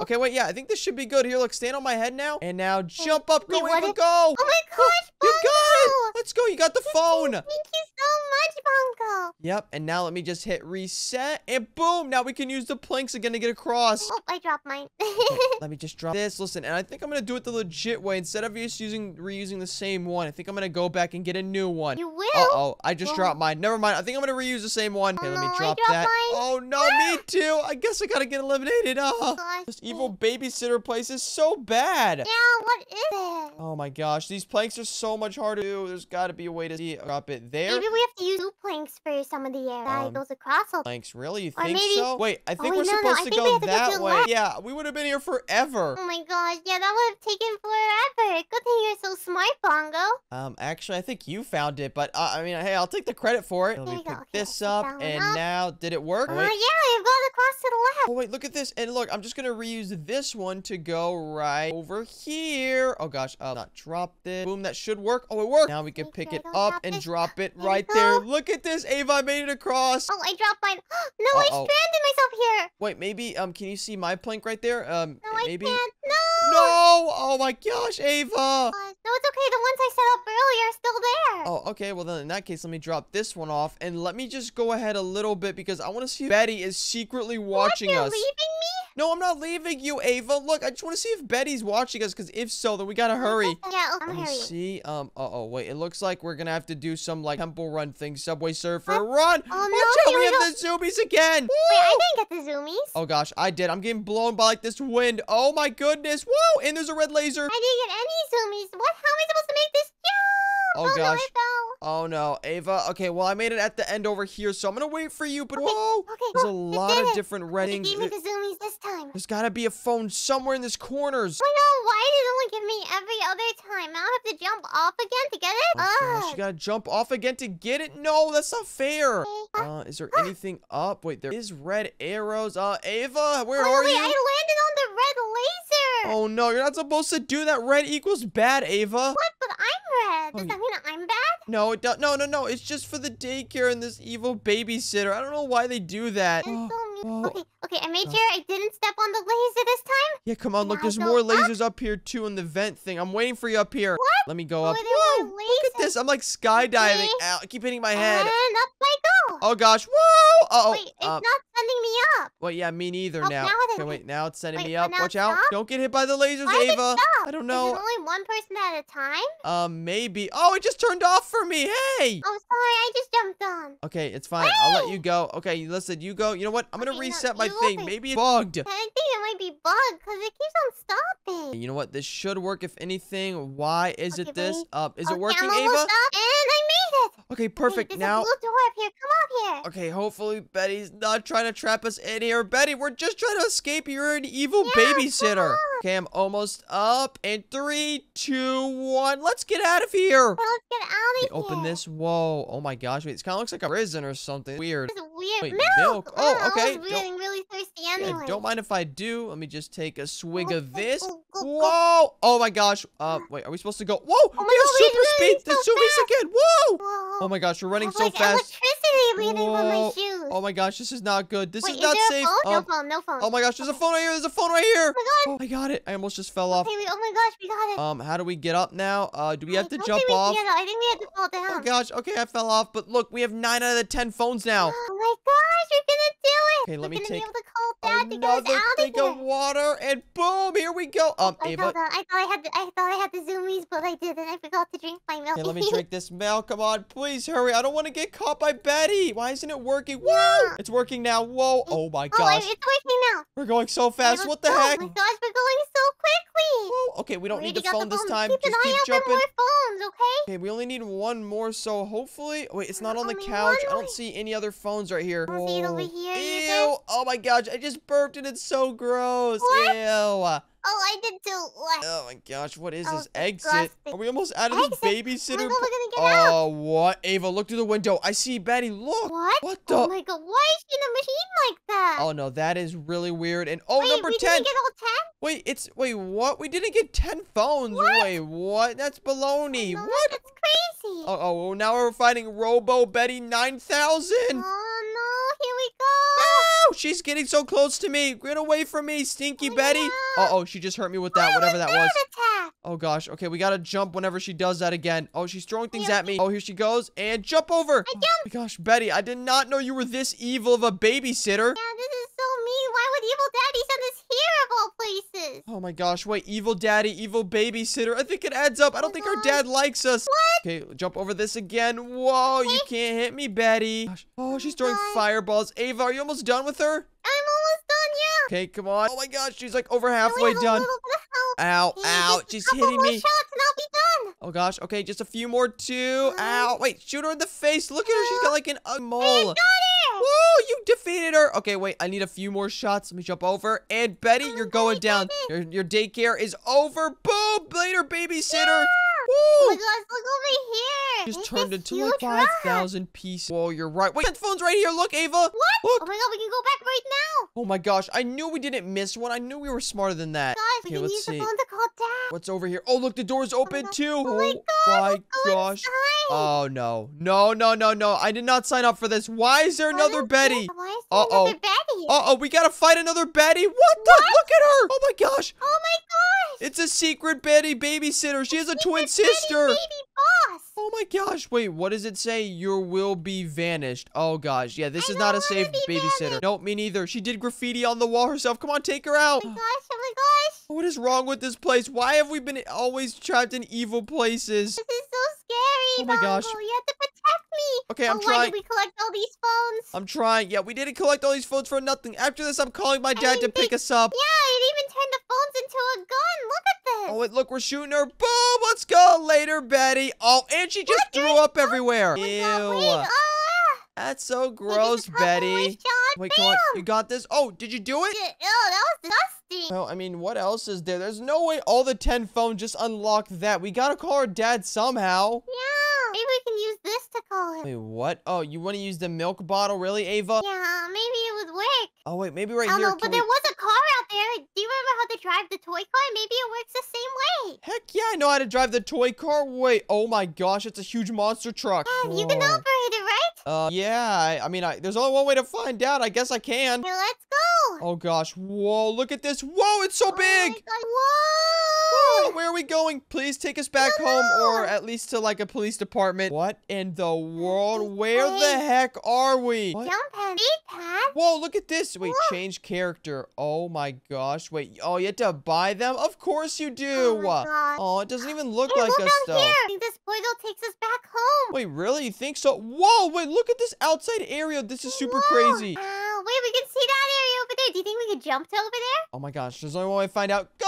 Okay, wait, yeah, I think this should be good. Here, look, stand on my head now, and now jump up. wait, Go, what Ava, go. Oh my gosh, You got it. Let's go. You got the phone. Thank you so much, Bongo. Yep, and now let me just hit reset, and boom! Now we can use the planks again to get across. Oh, I dropped mine. [laughs] Let me just drop this. Listen, and I think I'm gonna do it the legit way instead of just using reusing the same one. I think I'm gonna go back and get a new one. you will? Uh oh, I just Oh. dropped mine. Never mind. I think I'm gonna reuse the same one. Oh, Okay, let me no, drop that. mine. Oh no, me too. I guess I gotta get eliminated. Oh, Gosh. this evil babysitter place is so bad. Yeah, what is it? Oh my gosh, these planks are so much harder to do. There's gotta be a way to see it. drop it there. Maybe we have to use two planks for some of the air that Um, goes across. all- Planks, really? You Or think maybe- so? Wait, I think wait, we're no, no, supposed I to go to that the way. left. Yeah, we would have been here forever. Oh my gosh, yeah, that would have taken forever. Good thing you're so smart, Bongo. Um, actually, I think you found it, but uh, I mean, hey, I'll take the credit for it. Let me pick Okay, this up, pick that one and up. now, did it work? Uh, Oh, yeah, wait. you've gone across to the left. Oh, wait, look at this. And look, I'm just gonna reuse this one to go right over here. Oh, gosh, uh, not drop it. Boom, that should work. Oh, it worked. Now we can Make pick it up and this. drop it There we right there. Look at this, Ava, I made it across. Oh, I dropped mine. [gasps] no, I Uh-oh. stranded myself here. Wait, maybe, um, can you see my plank right there? Um, No, I maybe? can't. No. No! Oh my gosh, Ava! Uh, no, it's okay. The ones I set up earlier are still there. Oh, okay. Well, then in that case, let me drop this one off and let me just go ahead a little bit because I want to see if Betty is secretly watching what? You're us. leaving me? No, I'm not leaving you, Ava. Look, I just want to see if Betty's watching us because if so, then we gotta hurry. Yeah, Let me hurrying. see. Um. Uh oh. Wait. It looks like we're gonna have to do some like temple run thing. Subway Surfer, run! Oh, Watch no, out! We we have the zoomies again. Wait, I didn't get the zoomies. Oh gosh, I did. I'm getting blown by like this wind. Oh my goodness! Whoa! And there's a red laser. I didn't get any zoomies. What? How am I supposed to make this jump? Oh, oh, no, gosh. Fell. Oh no, Ava. Okay, well I made it at the end over here, so I'm gonna wait for you. But Okay, whoa, okay, there's a lot of different reddings. gave me the zoomies this time. There's gotta be a phone somewhere in this corners. Oh no, Why did it only give me every other time? Now I have to jump off again to get it? Oh gosh, you gotta jump off again to get it. No, that's not fair. Okay. Uh, is there anything up? Wait, there is red arrows. Uh, Ava, where oh, are wait, you? I landed on the red laser. Oh no, you're not supposed to do that. Red equals bad, Ava. What? But I'm red. Does Oh, that mean I'm bad? No, it do- no, no, no. It's just for the daycare and this evil babysitter. I don't know why they do that. Oh. Okay, okay. I made Oh. sure I didn't step on the laser this time. Yeah, come on, look, there's more lasers up here too in the vent thing. I'm waiting for you up here. What? Let me go Oh, up. Whoa, look at this. I'm like skydiving. Okay. Ow, I keep hitting my head. And up I go. Oh gosh. Whoa! Uh-oh. Wait, it's Uh, not sending me up. well, yeah, me neither Oh, now. now Okay, wait, now it's sending Wait, me up. Watch out. up? Don't get hit by the lasers, Why Ava. I don't Is know. it only one person at a time? Um, maybe. Oh, it just turned off for me. Hey! Oh, sorry. I just jumped on. Okay, it's fine. I'll let you go. Okay, listen, you go. You know what? I'm gonna Okay, no, reset my thing. Maybe it's bugged. I think it might be bugged because it keeps on stopping. You know what? This should work if anything. Why is Okay, it this? Uh, is Okay, it working, Ava? up, and I made it. Okay, Okay, perfect. there's Now, a blue door up here. Come up here. okay, hopefully Betty's not trying to trap us in here. Betty, we're just trying to escape. You're an evil Yeah, babysitter. Okay, I'm almost up. And three, two, one. Let's get out of here. Well, let's get out of here. open this. Whoa. Oh my gosh. Wait, this kind of looks like a prison or something. Weird. This is weird. Wait, milk. milk. Oh, okay, I was don't- getting really thirsty Yeah, don't mind if I do. Let me just take a swig of this. Whoa! Oh my gosh. Uh, wait, are we supposed to go? Whoa! Oh my we God, super speed! so zoomies again! Whoa! Whoa. Oh my gosh, we're running It's so like fast. electricity leaving from my Whoa. shoes. Oh my gosh, this is not good. This Wait, is not there safe. Um, no phone. No phone. oh my gosh, there's a phone right here. There's a phone right here. Oh my Oh, I got it. I almost just fell off. Okay, we, oh my gosh, we got it. Um, how do we get up now? Uh, do we have I to jump we off? can. I think we have to fall down. Oh gosh, okay, I fell off. But look, we have nine out of the ten phones now. [gasps] Oh my gosh, we're gonna do it. Okay, let we're me take be able to call Dad to Another thing of water, and boom, here we go. Um, I Ava, thought, I thought I had the, I thought I had the zoomies, but I didn't. I forgot to drink my milk. Okay, let me drink this milk. Come on, please hurry. I don't want to get caught by Betty. Why isn't it working? Whoa! Yeah. It's working now. Whoa! Oh my gosh! Oh, gosh. it's working now. We're going so fast. What the go. heck? Oh my gosh, we're going so quickly. Whoa. Okay, we don't We need the phone this phone. time. Keep Just keep jumping. more phones, okay? Okay, we only need one more, so hopefully. Wait, it's not on the couch. I don't see any other phones right here. Wanna see it over Whoa. here, Ew! Oh my gosh, I just burped and it's so gross. What? Ew. Oh, I did too. What? Oh my gosh, what is Oh, this exit? Are we almost out of this Exit? Oh my babysitter? god, we're gonna get Oh, out. what? Ava, look through the window. I see Betty. Look. What? What the? Oh my god, why is she in a machine like that? Oh no, that is really weird. And oh, Wait, number we 10. didn't get all ten? Wait, it's wait, what? We didn't get 10 phones. What? Wait, what? That's baloney. No, what? That's crazy. Oh, oh, well, now we're fighting Robo Betty 9000. Oh no, here we go. Oh, she's getting so close to me. Get away from me, Stinky Oh, Betty. no. Uh oh, she just hurt me with Why that, whatever that was. Attack? Oh gosh. Okay, we gotta jump whenever she does that again. Oh, she's throwing things at me. Oh, here she goes. And jump over. Oh my gosh, Betty, I did not know you were this evil of a babysitter. Yeah, this is so mean. Why would evil daddy send us here of all places? Oh my gosh, wait, evil daddy, evil babysitter. I think it adds up. I don't oh think our dad likes us. What? Okay, jump over this again. Whoa, you can't hit me, Betty. Gosh. Oh, oh she's throwing fireballs. Ava, are you almost done with her? I'm almost done, yeah. Okay, come on. Oh my gosh, she's like over halfway done. little bit of help. Ow, ow, just she's hitting me. shots and I'll be done. Oh gosh, okay, just a few more too. Ow, wait, shoot her in the face. Look at her, she's got like an a mole. got it. Whoa, you defeated her. Okay, wait, I need a few more shots. Let me jump over. And Betty, oh you're going down. Your, your daycare is over. Boom, later, babysitter. Oh my gosh, look over here. Just It's turned into like 5,000 pieces. Whoa, you're right. Wait, that phone's right here. Look, Ava. What? Look. Oh my god, we can go back right now. Oh my gosh, I knew we didn't miss one. I knew we were smarter than that. Guys, we Okay, can let's use see. the phone to call dad. What's over here? Oh, look, the door's oh open God. too. Oh my god, my let's go gosh. Oh inside. [laughs] Oh no. No, no, no, no. I did not sign up for this. Why is there another Betty? Why is there Uh-oh. another Betty? Uh-oh, we gotta fight another Betty. What the? Look at her. Oh my gosh. Oh my gosh. It's a secret Betty babysitter. She has a twin Secret Betty, sister. Baby Oh my gosh. Wait, what does it say? Your will be vanished. Oh gosh. Yeah, this I is not a safe babysitter. vanished. Nope, me neither. She did graffiti on the wall herself. Come on, take her out. Oh my gosh, oh my gosh. What is wrong with this place? Why have we been always trapped in evil places? This is so scary. Oh my gosh. You have to protect me. Okay, oh, I'm oh, Why did we collect all these phones? I'm trying. Yeah, we didn't collect all these phones for nothing. After this, I'm calling my dad to didn't pick us up. Yeah, it even turned the phones into a gun. Look at this. Oh, wait, look, we're shooting her. Boom! Let's go later, Betty. Oh, and she just threw up everywhere. Oh Ew. That's so gross, a couple more Betty. Wait, come on. You got this? Oh, did you do it? Ew, that was disgusting. Well, I mean, what else is there? There's no way all the 10 phones just unlock that. We gotta call our dad somehow. Yeah, maybe we can use this to call him. Wait, what? Oh, you want to use the milk bottle? Really, Ava? Yeah, maybe it would work. Oh, wait, maybe right I don't here. know, but we- there was a car out there. Do you remember how to drive the toy car? Maybe it works the same way. Heck yeah, I know how to drive the toy car. Wait, oh my gosh, it's a huge monster truck. Dad, you can operate it, right? Uh, yeah, I, I mean, I, there's only one way to find out. I guess I can. Here, let's go. Oh gosh, whoa, look at this. Whoa, it's so Oh my big. God, Oh, Whoa! where are we going? Please take us back No, home or at least to like a police department. What in the world? this Where the heck are we? What? Jump pad, speed pad. Whoa, look at this. Wait, Whoa. change character. Oh my gosh. Wait, oh, you have to buy them? Of course you do. Oh my God. Oh, it doesn't even look Hey, like look us out though. here. I think this portal takes us back home. Wait, really? You think so? Whoa, wait, look at this outside area. This is super Whoa. crazy. Ow, wait, we can see that area over there. Do you think we could jump to over there? Oh my gosh, there's only one way to find out. Go!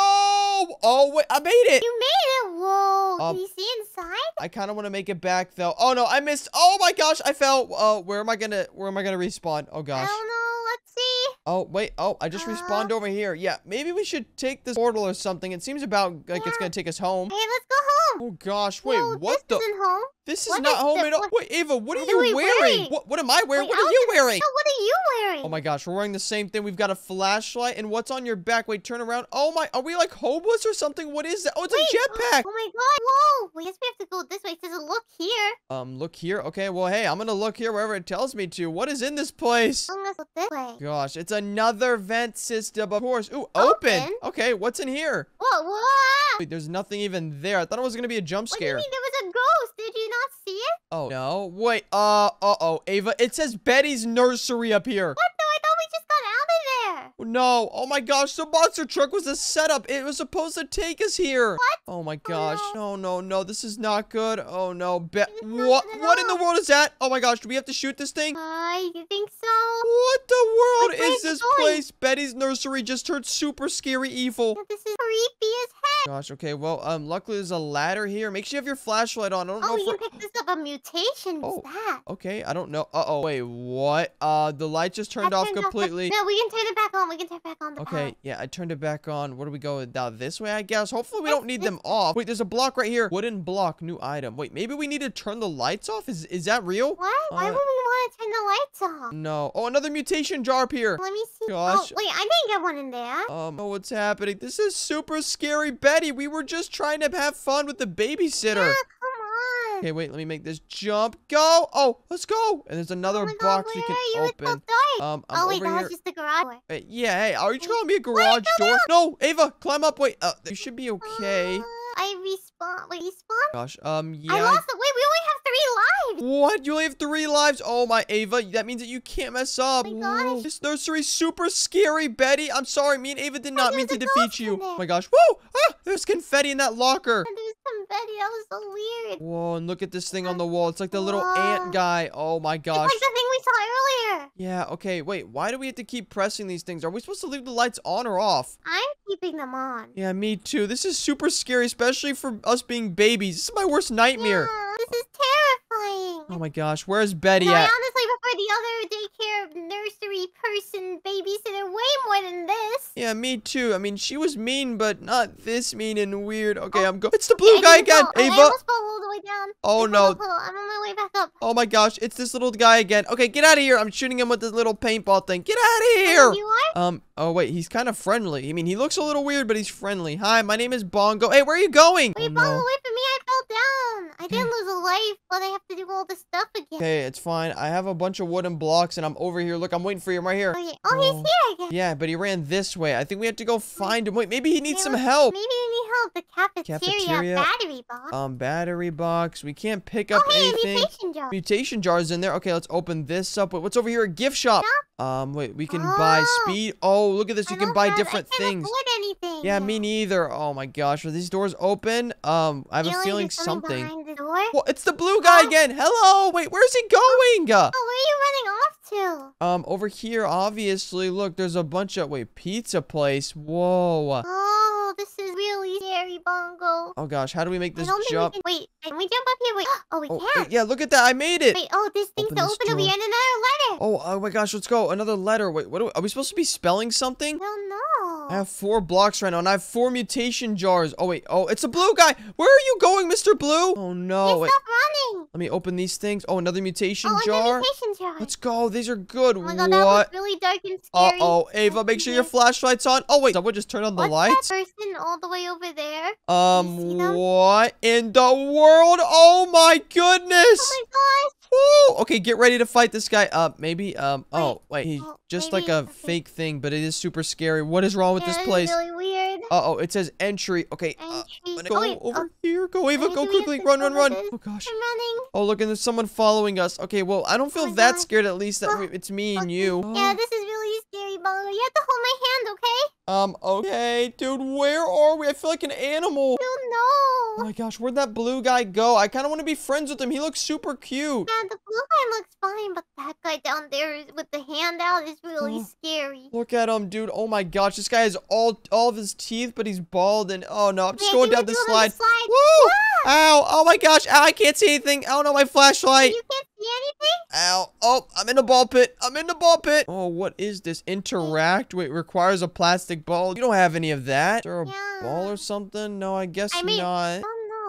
Oh, wait, I made it. You made it. Whoa. Um, can you see inside? I kind of want to make it back though. Oh no, I missed. Oh my gosh, I fell. Uh, where am I gonna? Where am I gonna respawn? Oh I gosh. don't know. Let's see. Oh wait. Oh, I just Uh, respawned over here. Yeah, maybe we should take this portal or something. It seems about like it's gonna take us home. Hey, let's go home. Oh gosh, wait, what this the? isn't home. This is what not is home at all. what- Wait, Ava, what are you are we wearing? wearing? What What am I wearing? Wait, what are you wearing? What are you wearing? Oh my gosh, we're wearing the same thing. We've got a flashlight, and what's on your back? Wait, turn around. Oh my, are we like homeless or something? What is that? Oh, it's Wait, a jetpack. Oh my god. Whoa. I guess we have to go this way. It says look here. Um, look here. Okay, well, hey, I'm gonna look here wherever it tells me to. What is in this place? I'm gonna go this way. Gosh, it's another vent system, of course. Ooh, open. Open? Okay, what's in here? Whoa, whoa. Wait, there's nothing even there. I thought it was gonna be a jump scare. What do you mean there was a ghost? Did you not see it? Oh no. Wait. Uh. Uh oh. Ava. It says Betty's nursery up here. What? No, I thought we just got out of there. No. Oh my gosh. The monster truck was a setup. It was supposed to take us here. What? Oh my gosh. Oh No. No. No. This is not good. Oh no. Not What? What in the world is that? Oh my gosh. Do we have to shoot this thing? I think so. What the world Wait, is this place? Betty's nursery just turned super scary evil. This is creepy as heck. Gosh, okay, well, um, luckily there's a ladder here. Make sure you have your flashlight on. I don't Oh, know if can we're... pick this up. A mutation. Oh. What's that? Okay, I don't know. Uh-oh, wait, what? Uh, the light just turned off turned completely. No, we can turn it back on. We can turn back on the Okay, power. yeah, I turned it back on. Where do we go? Down this way, I guess. Hopefully we This- don't need them off. Wait, there's a block right here. Wooden block, new item. Wait, maybe we need to turn the lights off? Is is that real? What? Why Uh, would we want to turn the lights off? No. Oh, another mutation jar up here. Let me see. Gosh. Oh, wait, I didn't get one in there. Um, oh, what's happening? This is super scary, Betty. We were just trying to have fun with the babysitter. Yeah. Okay, wait, let me make this jump. Go! Oh, let's go! And there's another oh God, box we can? Open. Um, I'm oh wait, over that here. was just the garage door. Wait, yeah, hey, are you Wait, calling me a garage door? No, Ava, climb up. Wait, uh, you should be okay. Uh, I respawn. Wait, respawn? Gosh, um, yeah. I lost it. Wait, we only have three lives. What? You only have three lives? Oh my Ava, that means that you can't mess up. Oh my gosh. This nursery's super scary, Betty. I'm sorry, me and Ava did not mean to defeat you. Oh my gosh. Whoa! Ah, there's confetti in that locker. Confetti. That was so weird. Whoa, and look at this thing on the wall. It's like the little Whoa. ant guy. Oh my gosh. It's like the thing we saw earlier. Yeah, okay, wait. Why do we have to keep pressing these things? Are we supposed to leave the lights on or off? I'm keeping them on. Yeah, me too. This is super scary, especially for us being babies. This is my worst nightmare. Yeah, this is terrifying. Oh my gosh, where's Betty no, I at? honestly prefer the other daycare nursery person babysitter way more than this. Yeah, me too. I mean, she was mean, but not this mean and weird. Okay, Oh, I'm go. It's the blue I guy again, fall. I- I Ava. almost fell all the way down. Oh Wait, no. hold on. I'm on my way back up. Oh my gosh, it's this little guy again. Okay, get out of here. I'm shooting him with this little paintball thing. Get out of Oh, here. you are? Um, oh wait, he's kind of friendly. I mean, he looks a little weird, but he's friendly. Hi, my name is Bongo. Hey, where are you going? Wait, oh, Bongo, no. wait for me. I fell down. I [laughs] didn't lose a life, but I have to do all this stuff again. Okay, it's fine. I have a bunch of wooden blocks, and I'm over here. Look, I'm waiting for you. I'm right here. Oh, yeah. oh, Oh. he's here again. Yeah, but he ran this way. I think we have to go find him. Wait, maybe he needs Yeah, some help. Maybe you need help. The cafeteria, Cafeteria. battery box. Um, battery box. We can't pick up oh, hey, anything. mutation jar. Mutation jars in there. Okay, let's open this up. Wait, what's over here? A gift shop. Um, wait, we can buy Oh. speed. Oh, look at this. You I can buy have- different I can't things. anything. Yeah, me neither. Oh my gosh, are these doors open? Um, I have a Feeling feeling there's something something. behind the door. Well, it's the blue guy Oh. again. Hello. Wait, where's he going? Uh, Oh, where are you running off to? Um, over here, obviously. Look, there's a bunch of wait, pizza place. Whoa. Oh, this is really scary, Bongo. Oh gosh, how do we make this jump? can. Wait, can we jump up here? Wait. [gasps] Oh, we Oh, can. yeah, look at that. I made it. Wait, oh, this thing's Open to open over here and another letter. Oh, oh my gosh, let's go. Another letter. Wait, what are we, are we supposed to be spelling something? I don't know. I have four blocks right now, and I have four mutation jars. Oh, wait. Oh, it's a blue guy. Where are you going, Mr. Blue? Oh, no. Stop running. Let me open these things. Oh, another mutation Oh, jar. mutation jar. Let's go. These are good. Oh my god, that was really dark and Uh-oh. Ava, make sure your flashlight's on. Oh wait, someone just turned on the What's lights. that person all the way over there? Um, what in the world? Oh my goodness! Oh my gosh. Woo! Okay, get ready to fight this guy. Uh, maybe. Um. Oh, wait. He's oh, just like a fake thing, but it is super scary. What is wrong with this place? really. Uh oh, it says entry. Okay. Uh. I'm oh, gonna wait, go over oh, here. Go, Ava. Go do we have quickly. Run, run, run. Oh gosh. I'm running. Oh, look, and there's someone following us. Okay, well, I don't feel my that scared. At least that Oh, it's me and you. Yeah, this is really scary, Bongo. You have to hold my hand, okay? Um. Okay, dude. Where are we? I feel like an animal. I don't know. Oh my gosh, where'd that blue guy go? I kind of want to be friends with him. He looks super cute. Yeah, the blue guy looks fine, but that guy down there is, with the hand out is really Oh. scary. Look at him, dude. Oh my gosh, this guy has all all of his teeth, but he's bald and oh no, I'm just Yeah, going down this do it on the slide. slide. Woo! Ah! Ow! Oh my gosh! Ow, I can't see anything. Oh no, my flashlight. You can't see anything? Ow! Oh, I'm in the ball pit. I'm in the ball pit. Oh, what is this? Interact. Wait, requires a plastic ball. You don't have any of that. Is there a Yeah. ball or something? No, I guess I mean, not.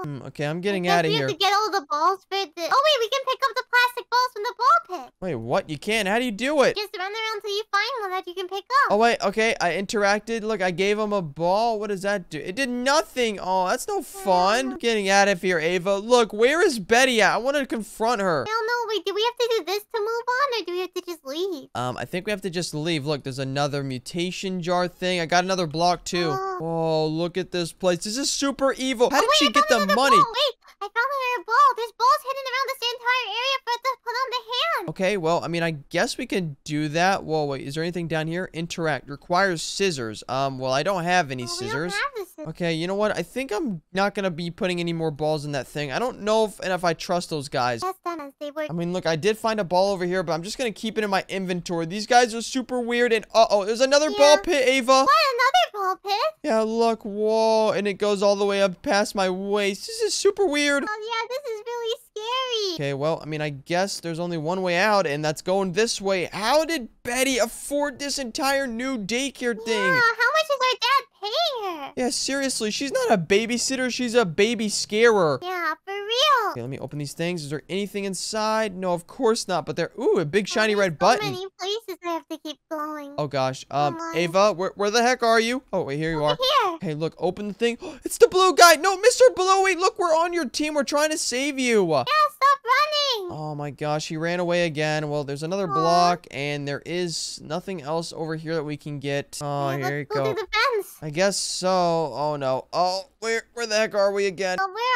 Oh. Hmm, okay, I'm getting out of here. we have to get all the balls for the. Oh wait, we can pick up the plastic balls from the ball pit. Wait, what? You can? How do you do it? Just run around till you find one that you can pick up. Oh wait, okay, I interacted. Look, I gave him a ball. What does that do? It did nothing. Oh, that's no fun. Getting out of here, Ava. Look, where is Betty at? I want to confront her. I don't know. Wait, do we have to do this to move on, or do we have to just leave? Um, I think we have to just leave. Look, there's another mutation jar thing. I got another block too. Oh. Whoa, look at this place. This is super evil. How oh, did wait, she get the money? Ball. Wait, I found another ball. There's balls hidden around this entire area for us to put on the hand. Okay, well, I mean, I guess we can do that. Whoa, wait, is there anything down here? Interact requires scissors. Um, well, I don't have any Oh, we don't have the scissors. Okay, you know what? I think I'm not gonna be putting any more balls in that thing. I don't know if and if I trust those guys. Test them as they work. I mean, look, I did find a ball over here, but I'm just gonna keep it in my inventory. These guys are super weird, and uh oh, there's another ball pit, Ava. What? Another ball pit? Yeah, look, whoa, and it goes all the way up past my waist. This is super weird. Oh yeah, this is really scary. Okay, well, I mean, I guess there's only one way out, and that's going this way. How did Betty afford this entire new daycare thing? Yeah, how much is our dad her? Yeah, seriously, she's not a babysitter, she's a baby scarer. Yeah, for real. Okay, let me open these things. Is there anything inside? No, of course not. But there, ooh, a big shiny red so button. many places I have to keep going. Oh gosh. Um. Ava, where, where the heck are you? Oh, wait, here you are. Over here. Okay, look, open the thing. [gasps] It's the blue guy. No, Mr. Blue, wait, look, we're on your team. We're trying to save you. Yeah, stop running. Oh my gosh, he ran away again. Well, there's another Aw. block, and there is nothing else over here that we can get. Oh, Yeah, here you go go. through the fence. I guess so. Oh no. Oh, where where the heck are we again? Oh, where are?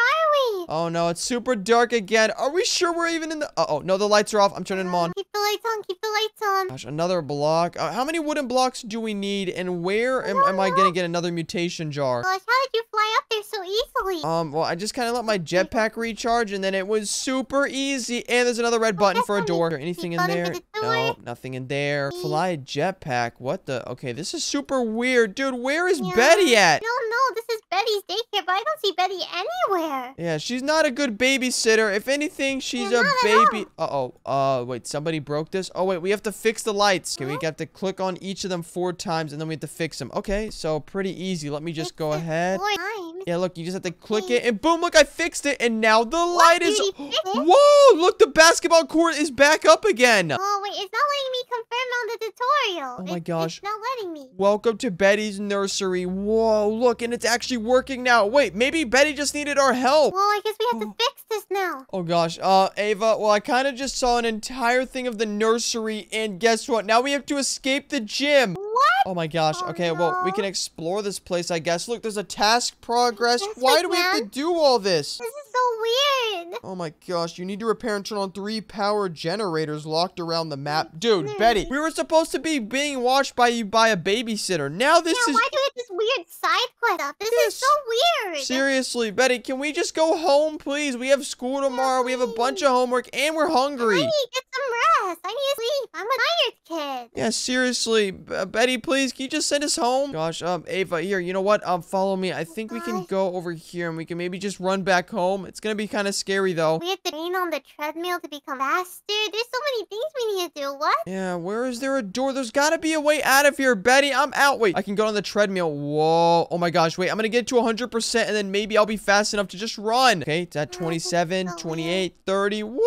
Oh no, it's super dark again. Are we sure we're even in the? Uh oh, no, the lights are off. I'm turning them on. Keep the lights on. Keep the lights on. Gosh, another block. Uh, how many wooden blocks do we need, and where am, am I gonna get another mutation jar? Gosh, how did you fly up there so easily? Um, well, I just kind of let my jetpack recharge, and then it was super easy. And there's another red button for a door. Is there anything in there? the. No, nothing in there. Fly jetpack. What the? Okay, this is super weird, dude. Where is Yeah, Betty at? No, don't. This is Betty's daycare, but I don't see Betty anywhere. Yeah, she's not a good babysitter. If anything, she's a baby. Uh oh. Uh, wait. Somebody broke this. Oh wait, we have to fix the lights. Okay, we have to click on each of them four times, and then we have to fix them. Okay, so pretty easy. Let me just go ahead. Yeah, look, you just have to click it, and boom! Look, I fixed it, and now the light is. Did you fix it? Whoa! Look, the basketball court is back up again. Oh wait, it's not letting me confirm on the tutorial. Oh my It's- gosh. It's not letting me. Welcome to Betty's nursery. Whoa, look, and it's actually working now. Wait, maybe Betty just needed our help. Well, I guess we have Oh. to fix this now. Oh gosh, uh, Ava, well, I kind of just saw an entire thing of the nursery, and guess what? Now we have to escape the gym. What? Oh my gosh, Oh, okay, well, we can explore this place, I guess. Look, there's a task progress. Why do we have to do all this? This is so weird. Oh my gosh, you need to repair and turn on three power generators locked around the map. Dude, Hmm. Betty, we were supposed to be being watched by you by a babysitter. Now this yeah, is... why do we have this weird side quest stuff? This Yes. is so weird. Seriously, Betty, can we just go home, please? We have school tomorrow. We have a bunch of homework, and we're hungry. I need to get some rest. I need to sleep. I'm a tired kid. Yeah, seriously, B- uh, Betty, please, can you just send us home? Gosh, um, Ava, here, you know what? Um, follow me. I think we can go over here, and we can maybe just run back home. It's gonna be kind of scary, though. We have to train on the treadmill to become faster. There's so many things we need to do. What? Yeah, where is there a door? There's gotta be a way out of here, Betty. I'm out. Wait, I can go on the treadmill. Whoa. Oh my gosh, wait. I'm gonna get to 100%, and then maybe I'll be fast enough to just run. Okay, it's at 27, 28, 30. Woo!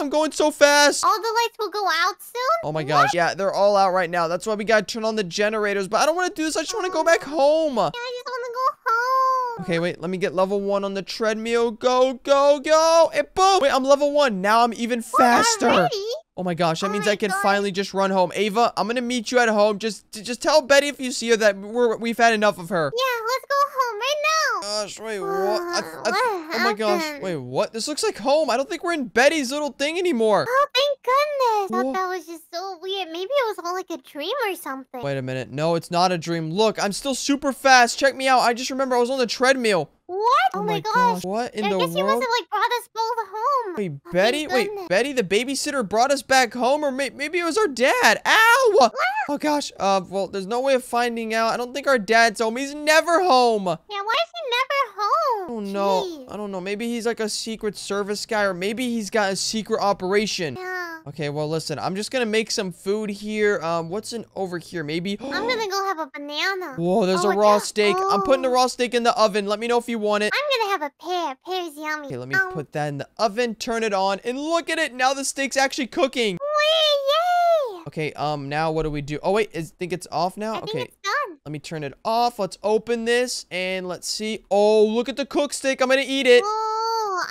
I'm going so fast. All the lights will go out soon? Oh my gosh. Yeah, they're all out right now. That's why we gotta turn on the generators. But I don't want to do this. I just want to go oh. back home. Yeah, I just want to go home. Okay, wait. Let me get level one on the treadmill. Go, go, go. And boom. Wait, I'm level one. Now I'm even faster. Already? Oh my gosh, that Oh means I can finally just run home. Ava, I'm gonna meet you at home. Just, just tell Betty if you see her that we're we've had enough of her. Yeah, let's go home right now. Gosh, wait, what? I, I What oh my gosh, wait, what? This looks like home. I don't think we're in Betty's little thing anymore. Oh, thank goodness. I thought that was just so weird. Maybe it was all like a dream or something. Wait a minute. No, it's not a dream. Look, I'm still super fast. Check me out. I just remember I was on the treadmill. What? Oh, my gosh. What in I the guess you must world? have like brought us both home. Wait, Oh, Betty? Wait. Betty, the babysitter brought us back home, or may- maybe it was our dad. Ow! Oh gosh. Uh, well, there's no way of finding out. I don't think our dad's home. He's never home. Yeah, why is he never home? I don't know. Jeez. I don't know. Maybe he's like a secret service guy, or maybe he's got a secret operation. Yeah. Okay, well, listen. I'm just gonna make some food here. Um, what's in over here? Maybe. I'm gonna go have a banana. [gasps] Whoa, there's Oh, a raw steak. I'm putting the Oh. raw steak in the oven. Let me know if you want it. I'm gonna have a pear. Pear's yummy. Okay, let me Um, put that in the oven, turn it on, and look at it. Now the steak's actually cooking. Wee, yay! Okay, um, now what do we do? Oh, wait, is think it's off now? I think okay, it's done. let me turn it off. Let's open this, and let's see. Oh, look at the cook steak. I'm gonna eat it.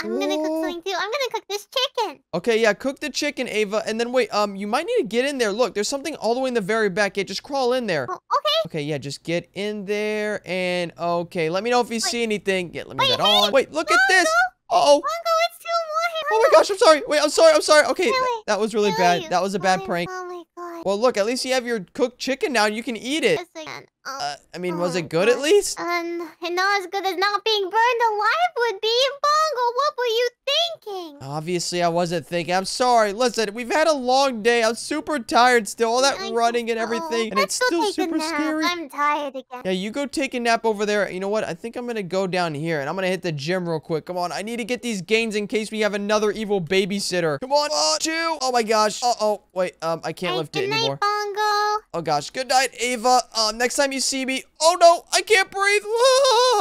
I'm gonna cook something too. I'm gonna cook this chicken. Okay, yeah, cook the chicken, Ava, and then wait, um, you might need to get in there. Look, there's something all the way in the very back. Yeah, just crawl in there. Oh, okay. Okay, yeah, just get in there, and okay, let me know if you see anything. Yeah, let me Wait, get hey, on. Wait, look at this. Bongo, Uh oh. Bongo, it's too warm. Oh my gosh, I'm sorry. Wait, I'm sorry. I'm sorry. Okay, Really? that was really Really? bad. That was a bad Oh, prank. Oh my god. Well, look, at least you have your cooked chicken now, you can eat it. Yes, again. Oh, Uh, I mean, was Oh it my good at least? and, and not as good as not being burned alive would be. Bongo, what were you thinking? Obviously, I wasn't thinking. I'm sorry. Listen, we've had a long day. I'm super tired still. All that I running and everything, and Let's it's still super scary. I'm tired again. Yeah, you go take a nap over there. You know what? I think I'm gonna go down here and I'm gonna hit the gym real quick. Come on, I need to get these gains in case we have another evil babysitter. Come on, one, two. Oh my gosh. Uh oh. Wait. Um, I can't Hey, lift good it night, anymore. Bongo. Oh gosh. Good night, Ava. Um, next time you see me. Oh no, I can't breathe. Ah!